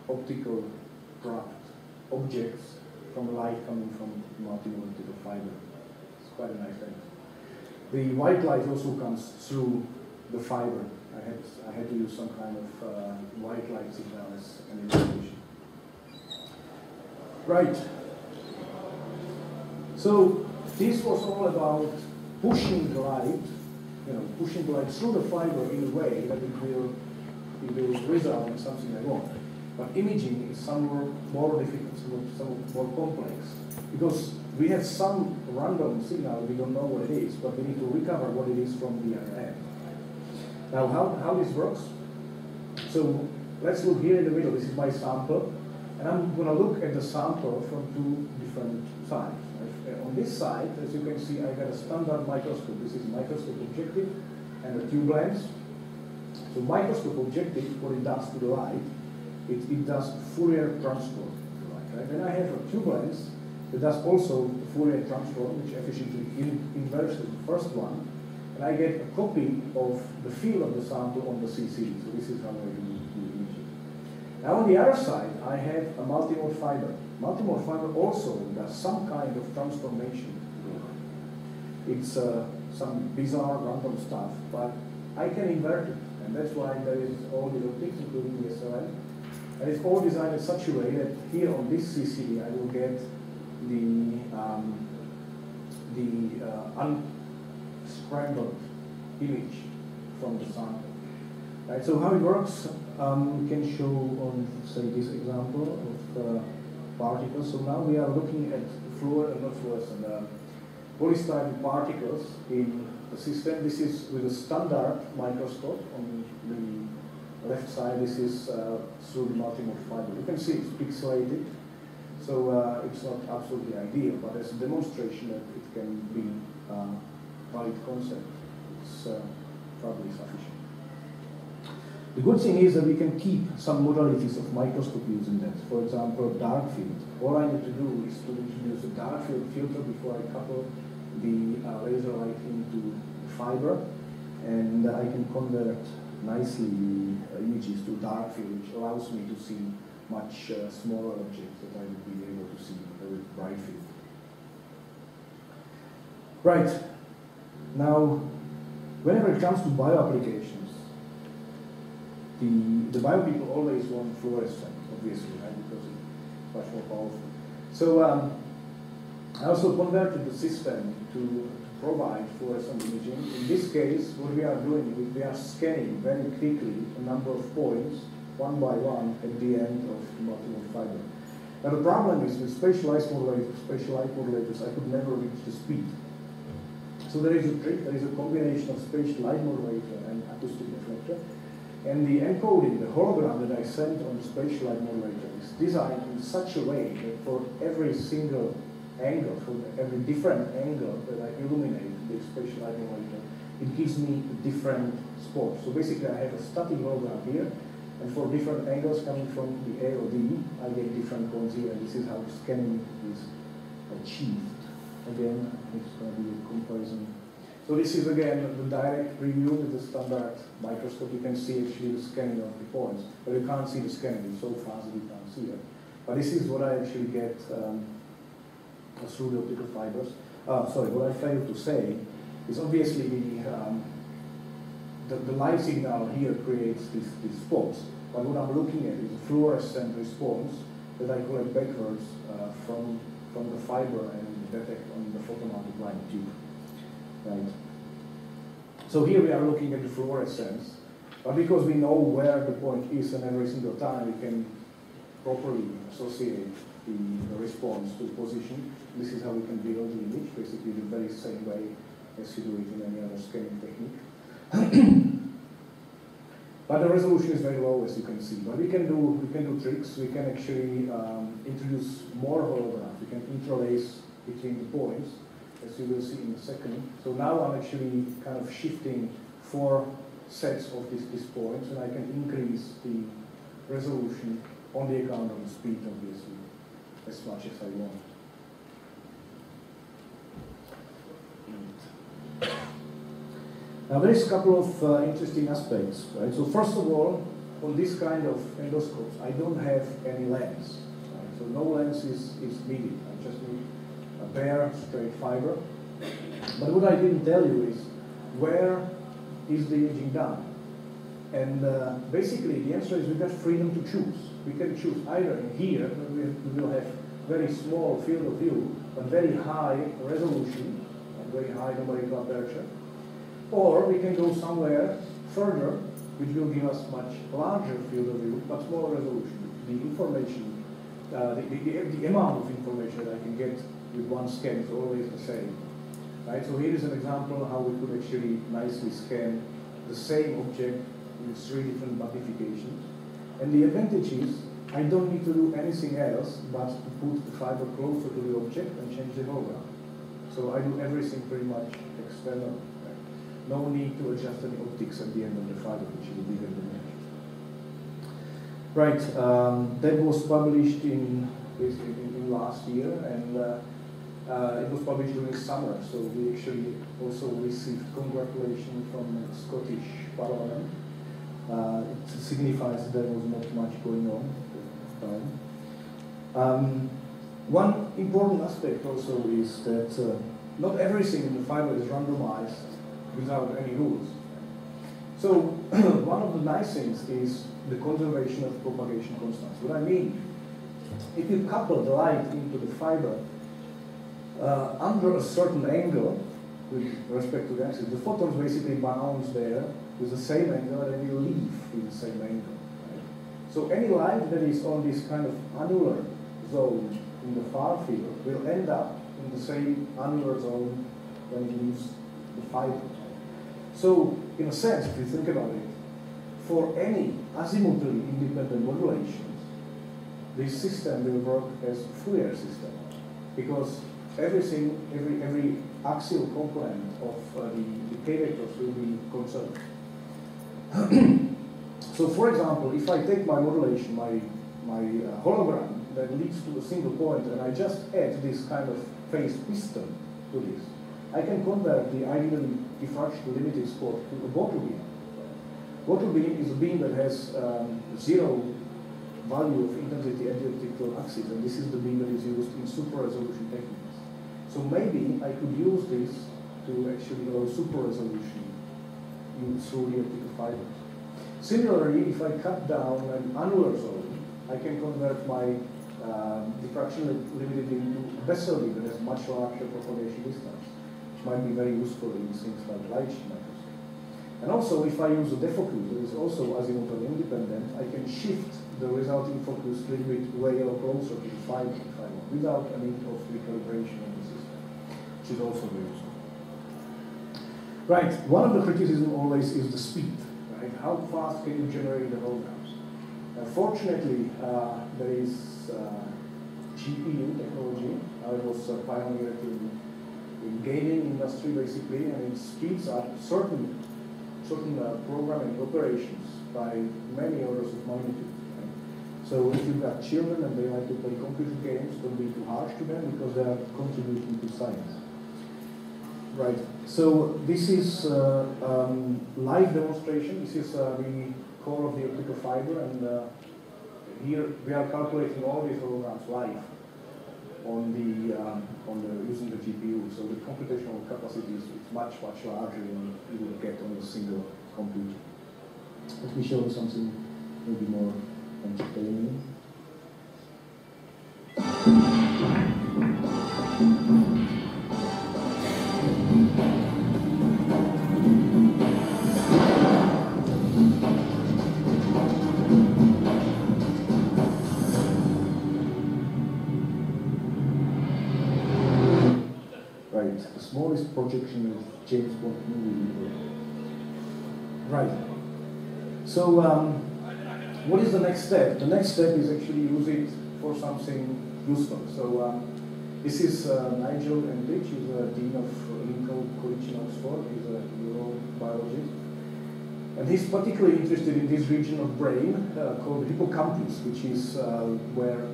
optical trapped objects from light coming from multi-voltage fiber. It's quite a nice thing. The white light also comes through the fiber. I had, I had to use some kind of uh, white light signal as an indication. Right. So this was all about pushing light, you know, pushing light through the fiber in a way that it will, it will result in something I want. But imaging is somewhere more difficult, somewhere more complex, because we have some random signal, we don't know what it is, but we need to recover what it is from the other end. Now, how, how this works? So let's look here in the middle. This is my sample, and I'm going to look at the sample from two different sides. This side, as you can see, I got a standard microscope. This is microscope objective and a tube lens. So microscope objective, what it does to the light, it, it does Fourier transform. Right? Then I have a tube lens that does also Fourier transform, which efficiently in, inverts the first one, and I get a copy of the field of the sample on the CCD. So this is how I do the imaging. Now on the other side, I have a multimode fiber. Multimode fiber also does some kind of transformation. It's uh, some bizarre random stuff, but I can invert it, and that's why there is all the optics, including the SLM, and it's all designed in such a way that here on this CCD I will get the, um, the uh, unscrambled image from the sample. Right, so how it works, um, we can show on, say, this example of uh, particles. So now we are looking at fluor, not fluorescent, uh, polystyrene particles in the system. This is with a standard microscope on the left side, this is uh, through the multimode fiber. You can see it's pixelated, so uh, it's not absolutely ideal, but as a demonstration that it can be a uh, valid concept, it's uh, probably sufficient. The good thing is that we can keep some modalities of microscope using that. For example, dark field. All I need to do is to introduce a dark field filter before I couple the uh, laser light into fiber, and I can convert nicely uh, images to dark field, which allows me to see much uh, smaller objects that I would be able to see with bright field. Right. Now, whenever it comes to bio applications, the, the bio people always want fluorescent, obviously, right, because it's much more powerful. So um, I also converted the system to provide fluorescent imaging. In this case, what we are doing is we are scanning very quickly a number of points, one by one, at the end of the multimode fiber. Now the problem is with spatial light modulators, spatial light modulators, I could never reach the speed. So there is a trick, there is a combination of spatial light modulator and acoustic deflector. And the encoding, the hologram that I sent on the spatial light modulator is designed in such a way that for every single angle, for every different angle that I illuminate the spatial light modulator, it gives me a different spot. So basically I have a static hologram here, and for different angles coming from the AOD, I get different points here, and this is how scanning is achieved. Again, it's going to be a comparison. So this is again the direct preview with the standard microscope. You can see actually the scanning of the points, but you can't see the scanning. It's so fast that you can't see it. But this is what I actually get um, through the optical fibers. Uh, sorry, what I failed to say is obviously the, um, the, the, light signal here creates this, this spots. But what I'm looking at is a fluorescent response that I collect backwards uh, from, from the fiber and detect on the photomultiplier tube. Right. So here we are looking at the fluorescence, but because we know where the point is and every single time we can properly associate the, response to position, this is how we can build the image, basically the very same way as you do it in any other scanning technique. but the resolution is very low, as you can see. But we can do we can do tricks. We can actually um, introduce more holographs. We can interlace between the points as you will see in a second. So now I'm actually kind of shifting four sets of these, points, and I can increase the resolution on the account of the speed, obviously, as much as I want. Now there is a couple of uh, interesting aspects, right? So first of all, on this kind of endoscopes, I don't have any lens. Right? So no lens is, is needed. I just need a bare straight fiber. But what I didn't tell you is where is the imaging done? And uh, basically the answer is we have freedom to choose. We can choose either here, we will have very small field of view, but very high resolution, and very high numerical aperture. Or we can go somewhere further, which will give us much larger field of view, but smaller resolution. The information, uh, the, the, the amount of information that I can get with one scan is always the same. Right? So here is an example of how we could actually nicely scan the same object with three different magnifications. And the advantage is I don't need to do anything else but to put the fiber closer to the object and change the hologram. So I do everything pretty much external. Right? No need to adjust any optics at the end of the fiber, which is a bigger dimension. Right, um, that was published in, in, in last year, and uh, uh, it was published during summer, so we actually also received congratulations from the Scottish Parliament. Uh, it signifies that there was not much going on at the time. Um, one important aspect also is that uh, not everything in the fiber is randomized without any rules. So one of the nice things is the conservation of propagation constants. What I mean, if you couple the light into the fiber, uh, under a certain angle with respect to the axis, the photons basically bounce there with the same angle and then you leave with the same angle. So any light that is on this kind of annular zone in the far field will end up in the same annular zone when it leaves the fiber. So in a sense, if you think about it, for any azimuthally independent modulations, this system will work as a Fourier system because everything, every, every axial component of uh, the, the k vectors will be conserved. so for example, if I take my modulation, my, my uh, hologram that leads to a single point, and I just add this kind of phase piston to this, I can convert the ideal diffraction limited spot to a bottle beam. Bottle beam is a beam that has um, zero value of intensity at the optical axis, and this is the beam that is used in super resolution techniques. So maybe I could use this to actually go super resolution through the optical fibers. Similarly, if I cut down an annular zone, I can convert my uh, diffraction limited into Bessel that has much larger propagation distance, which might be very useful in things like light microscopy. And also, if I use a defocus that is also azimuthally independent, I can shift the resulting focus a little bit way or closer to the fiber if I want, without a need of recalibration is also very useful. Right, one of the criticisms always is the speed, right? How fast can you generate the holograms? Uh, fortunately, uh, there is uh, GPU technology. I was a pioneer in, in gaming industry basically, and it speeds up certain certain uh, programming operations by many orders of magnitude. So if you've got children and they like to play computer games, don't be too harsh to them because they are contributing to science. Right. So this is uh, um, live demonstration. This is uh, the core of the optical fiber, and uh, here we are calculating all these holograms live on the um, on the using the GPU. So the computational capacity is much much larger than you would get on a single computer. Let me show you something maybe more entertaining. Projection of James Bond movie. Right. So, um, what is the next step? The next step is actually use it for something useful. So, um, this is uh, Nigel Emptage, he's a dean of Lincoln College in Oxford. He's a neurobiologist. And he's particularly interested in this region of brain uh, called hippocampus, which is uh, where,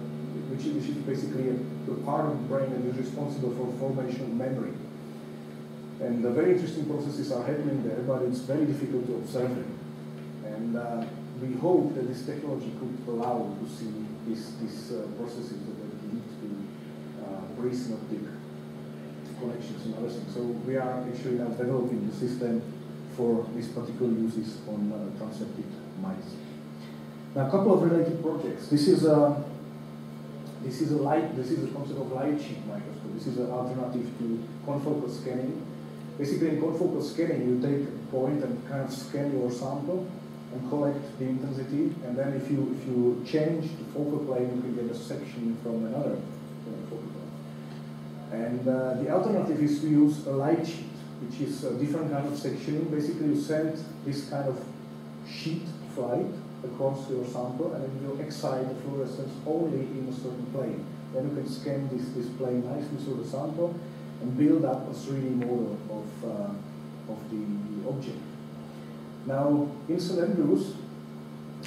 which is, which is basically a, a, part of the brain that is responsible for formation of memory. And uh, very interesting processes are happening there, but it's very difficult to observe them. And uh, we hope that this technology could allow to see these, these uh, processes that lead to uh, presynaptic connections and other things. So we are actually now developing the system for these particular uses on uh, transected mice. Now, a couple of related projects. This is a this is a light. This is a concept of light sheet microscope. This is an alternative to confocal scanning. Basically, in confocal scanning, you take a point and kind of scan your sample and collect the intensity, and then if you if you change the focal plane, you can get a section from another focal plane. And uh, the alternative is to use a light sheet which is a different kind of sectioning. Basically, you send this kind of sheet of light across your sample, and then you excite the fluorescence only in a certain plane. Then you can scan this, this plane nicely through the sample and build up a 3D model of, uh, of the object. Now, in St. Andrews,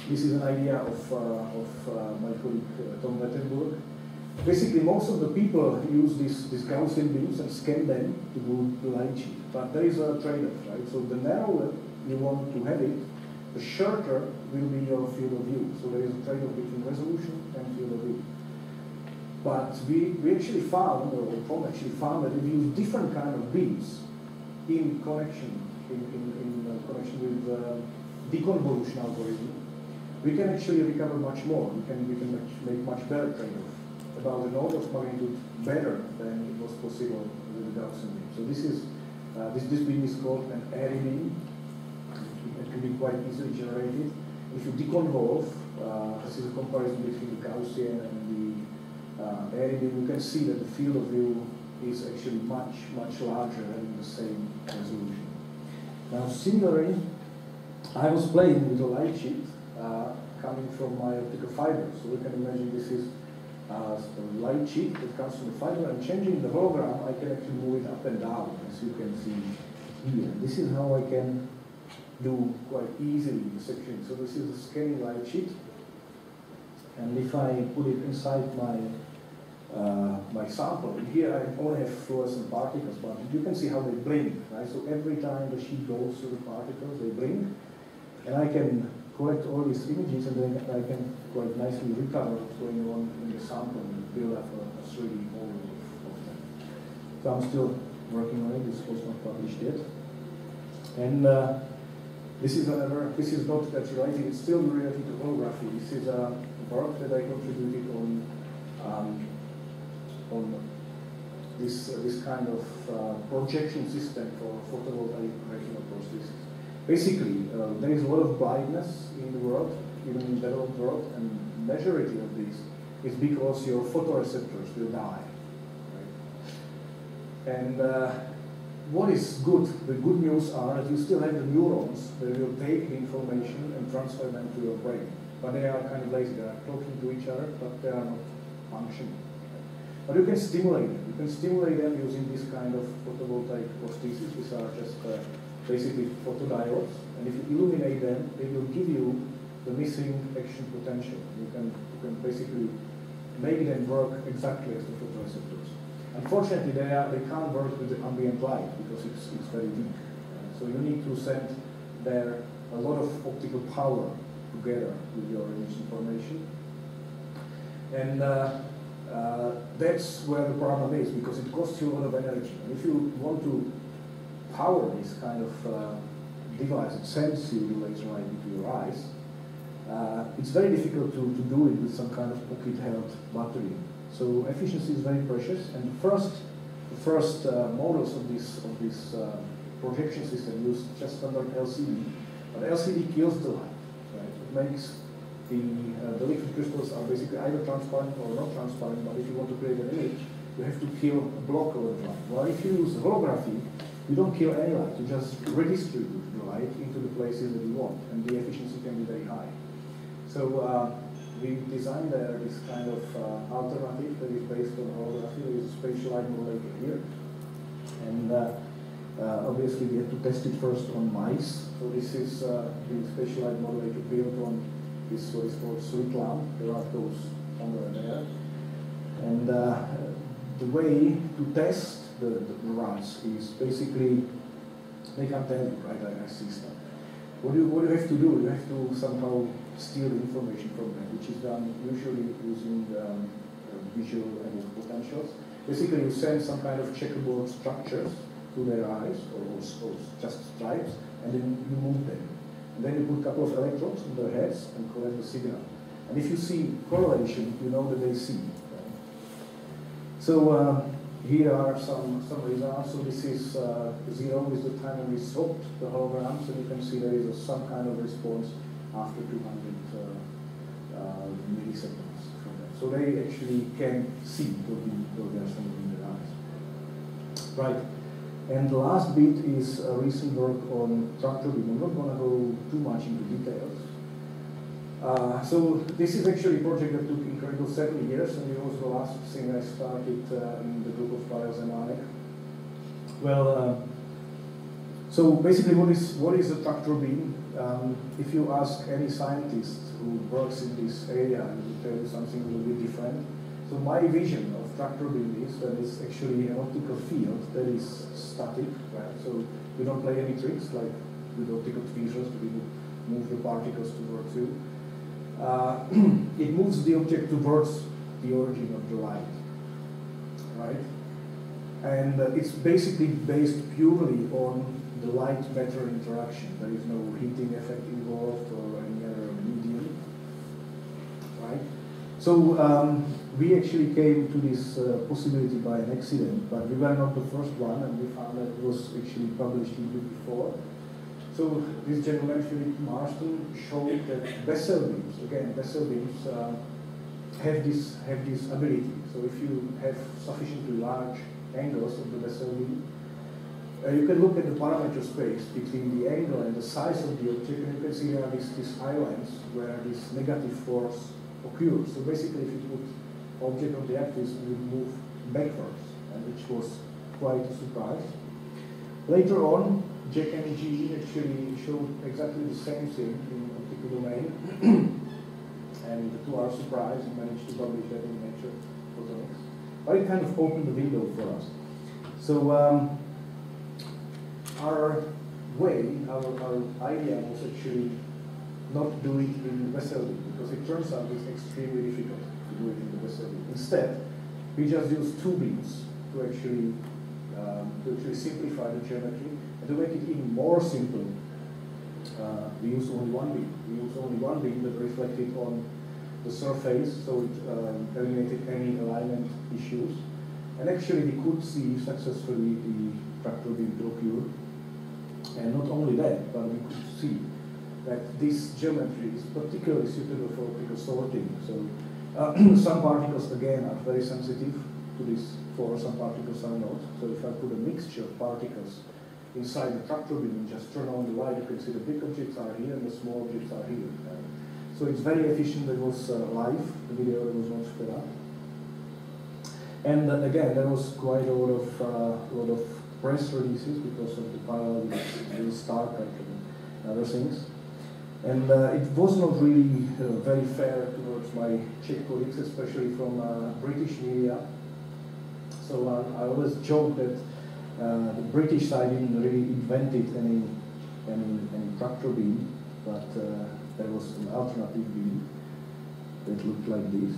this is an idea of, uh, of uh, my colleague uh, Tom Vettenburg, basically most of the people use these, these Gaussian beams and scan them to do the light sheet. But there is a trade-off, right? So the narrower you want to have it, the shorter will be your field of view. So there is a trade-off between resolution and field of view. But we, we actually found, or Tom actually found that if you use different kind of beams in connection, in, in, in uh, connection with uh, deconvolution algorithm, we can actually recover much more. We can, we can make much better trade-off about an order of magnitude better than it was possible with the Gaussian beam. So this is uh, this this beam is called an Airy beam. It can be quite easily generated. If you deconvolve, uh, this is a comparison between the Gaussian and the uh, Airy. You can see that the field of view is actually much much larger and the same resolution. Now similarly, I was playing with a light sheet uh, coming from my optical fiber. So we can imagine this is uh, light sheet that comes from the fiber and changing the hologram, I can actually move it up and down, as you can see here. This is how I can do quite easily the section. So this is a scanning light sheet. And if I put it inside my uh, my sample, and here I only have fluorescent particles, but you can see how they blink, right? So every time the sheet goes through the particles, they blink. And I can collect all these images and then I can quite nicely recover what's going on in the sample and build up a, a 3D model of, them. So I'm still working on it, this was not published yet. And uh, this is another, this is not that related, it's still related to holography. This is a work that I contributed on um, on this, uh, this kind of uh, projection system for photovoltaic retinal prosthesis. Basically, uh, there is a lot of blindness in the world, even in the developed world, and majority of this is because your photoreceptors will die. Right? And uh, what is good, the good news are that you still have the neurons that will take the information and transfer them to your brain. But they are kind of lazy, they are talking to each other, but they are not functioning. But you can stimulate them. You can stimulate them using this kind of photovoltaic prostheses. These are just uh, basically photodiodes. And if you illuminate them, they will give you the missing action potential. You can, you can basically make them work exactly as the photoreceptors. Unfortunately, they, are, they can't work with the ambient light because it's, it's very weak. Uh, so you need to send there a lot of optical power together with your image information And uh, uh, that's where the problem is because it costs you a lot of energy. If you want to power this kind of uh, device that sends you the laser light into your eyes, uh, it's very difficult to, to do it with some kind of pocket-held battery. So efficiency is very precious. And the first, the first uh, models of this of this uh, projection system use just standard LCD, but LCD kills the light. Right? It makes the, uh, the liquid crystals are basically either transparent or not transparent, but if you want to create an image, you have to kill a block of the light. Well, if you use holography, you don't kill any light, you just redistribute the light into the places that you want, and the efficiency can be very high. So uh, we designed there this kind of uh, alternative that is based on holography. Is a spatial light modulator here, and uh, uh, obviously we have to test it first on mice. So this is uh, the spatial light modulator built on this is called lamp. There are those somewhere there. And uh, the way to test the, the, runs is basically, they can tell you, right, I, I see stuff. What do, you, what you have to do? You have to somehow steal information from them, which is done usually using um, uh, visual evoked potentials. Basically, you send some kind of checkerboard structures to their eyes, or, or just stripes, and then you move them. And then you put a couple of electrodes in their heads and collect the signal. And if you see correlation, you know that they see. Right? So uh, here are some, some results. So this is uh, zero is the time when we swapped the holograms, and you can see there is a, some kind of response after 200 uh, uh, milliseconds from that. So they actually can see what they are sending in their eyes. Right. And the last bit is a recent work on tractor beam. I'm not going to go too much into details. Uh, so this is actually a project that took incredible seven years, and it was the last thing I started uh, in the group of Pavel Zemánek. Well, uh, so basically, what is what is a tractor beam? Um, if you ask any scientist who works in this area, he will tell you something a little bit different. So my vision of tractor beam is that it's actually an optical field that is static, right? So we don't play any tricks like with optical tweezers to move the particles towards you. Uh, it moves the object towards the origin of the light, right? And uh, it's basically based purely on the light-matter interaction. There is no heating effect involved or any other medium, right? So um, we actually came to this uh, possibility by an accident, but we were not the first one, and we found that it was actually published even before. So this gentleman, Philip Marston, showed that Bessel beams, again, Bessel beams uh, have this have this ability. So if you have sufficiently large angles of the Bessel beam, uh, you can look at the parameter space between the angle and the size of the object, and you can see there are these, these islands where this negative force occurs. So basically, if you put object of the axis, you move backwards, and which was quite a surprise. Later on, Jack Ng actually showed exactly the same thing in optical domain, and to our surprise, we managed to publish that in Nature Photonics. But it kind of opened the window for us. So um, our way, our, our idea was actually not do it in Bessel because it turns out it's extremely difficult do it in the Instead, we just use two beams to actually um, to actually simplify the geometry and to make it even more simple. Uh, we use only one beam. We use only one beam that reflected on the surface, so it um, eliminated any alignment issues. And actually, we could see successfully the tractor beam to. And not only that, but we could see that this geometry is particularly suitable for optical sorting. So uh, some particles, again, are very sensitive to this force, some particles are not. So if I put a mixture of particles inside the tractor beam and just turn on the light, you can see the big objects are here and the small objects are here. Uh, so it's very efficient. It was uh, live, the video was not sped up. And uh, again, there was quite a lot of, uh, lot of press releases because of the parallel with Star Trek and other things. And uh, it was not really uh, very fair towards my Czech colleagues, especially from uh, British media. So I always joke that the British side didn't really invent any, any, any tractor beam, but there was an alternative beam that looked like this.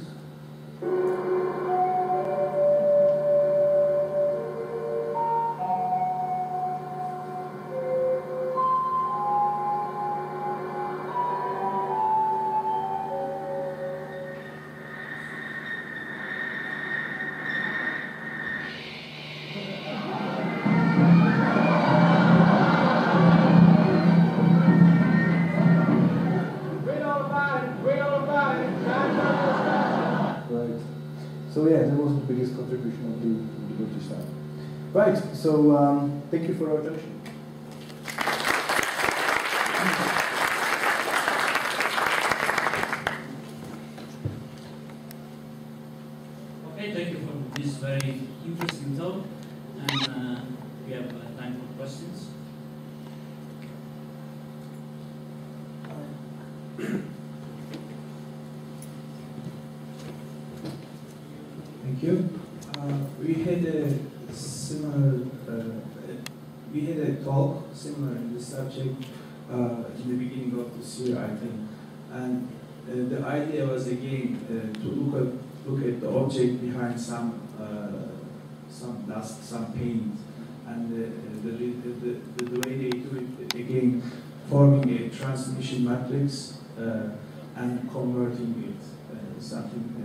So um, thank you for your attention. Okay, thank you for this very interesting talk, and uh, we have uh, time for questions. Thank you. Uh, we had a similar, uh, we had a talk similar in this subject uh, in the beginning of this year, I think. And uh, the idea was again uh, to look at look at the object behind some uh, some dust, some paint, and the, the, the, the, way they do it again, forming a transmission matrix uh, and converting it uh, something.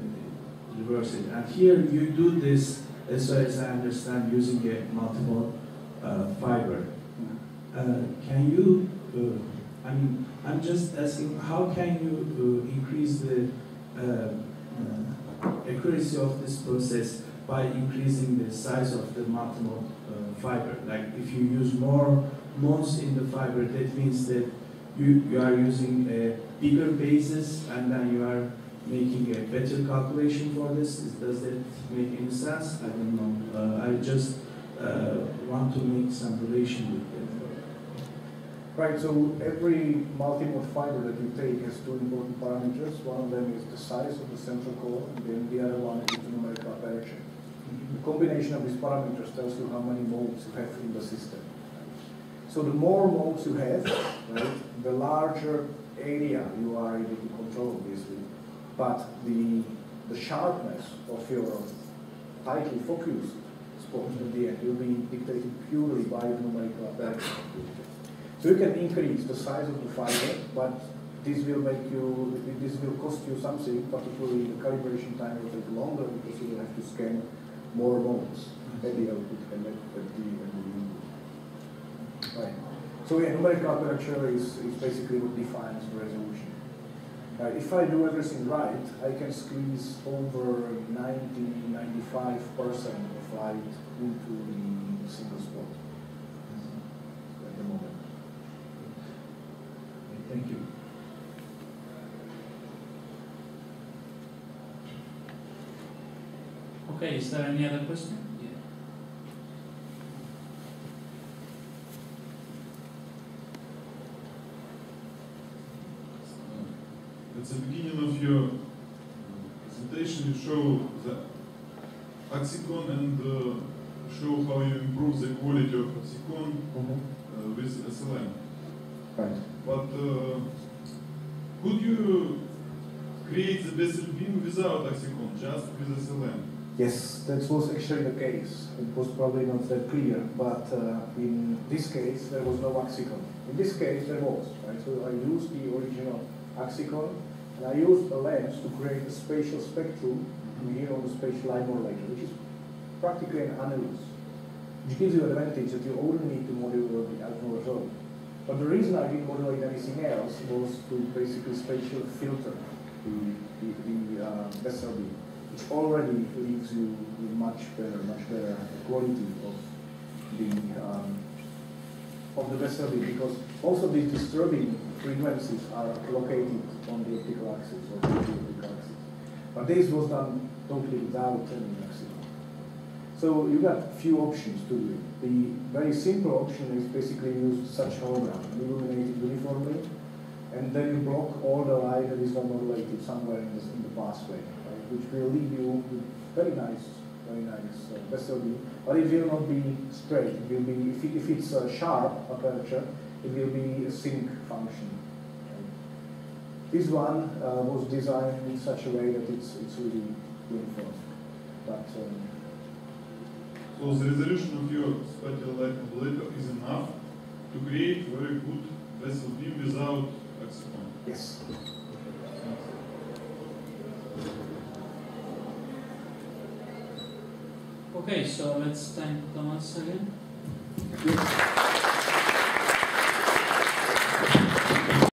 Reverse it. And here you do this, as far as I understand, using a multiple uh, fiber. Can you, I mean, I'm just asking, how can you increase the accuracy of this process by increasing the size of the multiple fiber? Like if you use more modes in the fiber, that means that you, you are using a bigger basis and then you are making a better calculation for this? Is, does that make any sense? I don't know. Uh, I just uh, want to make some relation with that. Right, so every multi-mode fiber that you take has two important parameters. One of them is the size of the central core, and then the other one is the numerical aperture. The combination of these parameters tells you how many modes you have in the system. So the more modes you have, right, the larger area you are able to control, obviously but the, the sharpness of your tightly focused spot at the end will be dictated purely by the numerical aperture. So you can increase the size of the fiber, but this will make you, this will cost you something, particularly the calibration time will take longer because you will have to scan more modes at the output and at, at the. Right. So yeah, numerical aperture is, is basically what defines resolution. Uh, if I do everything right, I can squeeze over 90, 95% of light into the single spot at the moment. Thank you. Okay, is there any other question? Yeah. At the beginning of your presentation, you show the axicon and uh, show how you improve the quality of axicon Mm-hmm. uh, with SLM. Right. But uh, could you create the Bessel beam without axicon, just with SLM? Yes, that was actually the case. It was probably not that clear, but uh, in this case there was no axicon. In this case there was, right? So I used the original axicon and I used a lens to create a spatial spectrum here on the spatial light modulator, which is practically an annulus, which gives you an advantage that you only need to modulate the alpha zone. But the reason I didn't modulate anything else was to basically spatial filter the, the, the uh, beam which already leaves you with much better, much better quality of the um, of the Bessel beam because also these disturbing frequencies are located on the optical axis or the optical axis. But this was done totally without any maximum. So you got few options to do it. The very simple option is basically use such hologram, illuminated uniformly, and then you block all the light that is not modulated somewhere in, this, in the pathway which will leave you with very nice, very nice uh, Bessel beam. But it will not be straight. It will be, if, it, if it's a sharp aperture, it will be a sinc function. This one uh, was designed in such a way that it's, it's really going forward. But um, So the resolution of your spatial light modulator is enough to create very good Bessel beam without axicon. yes. Okay, so let's thank Thomas again.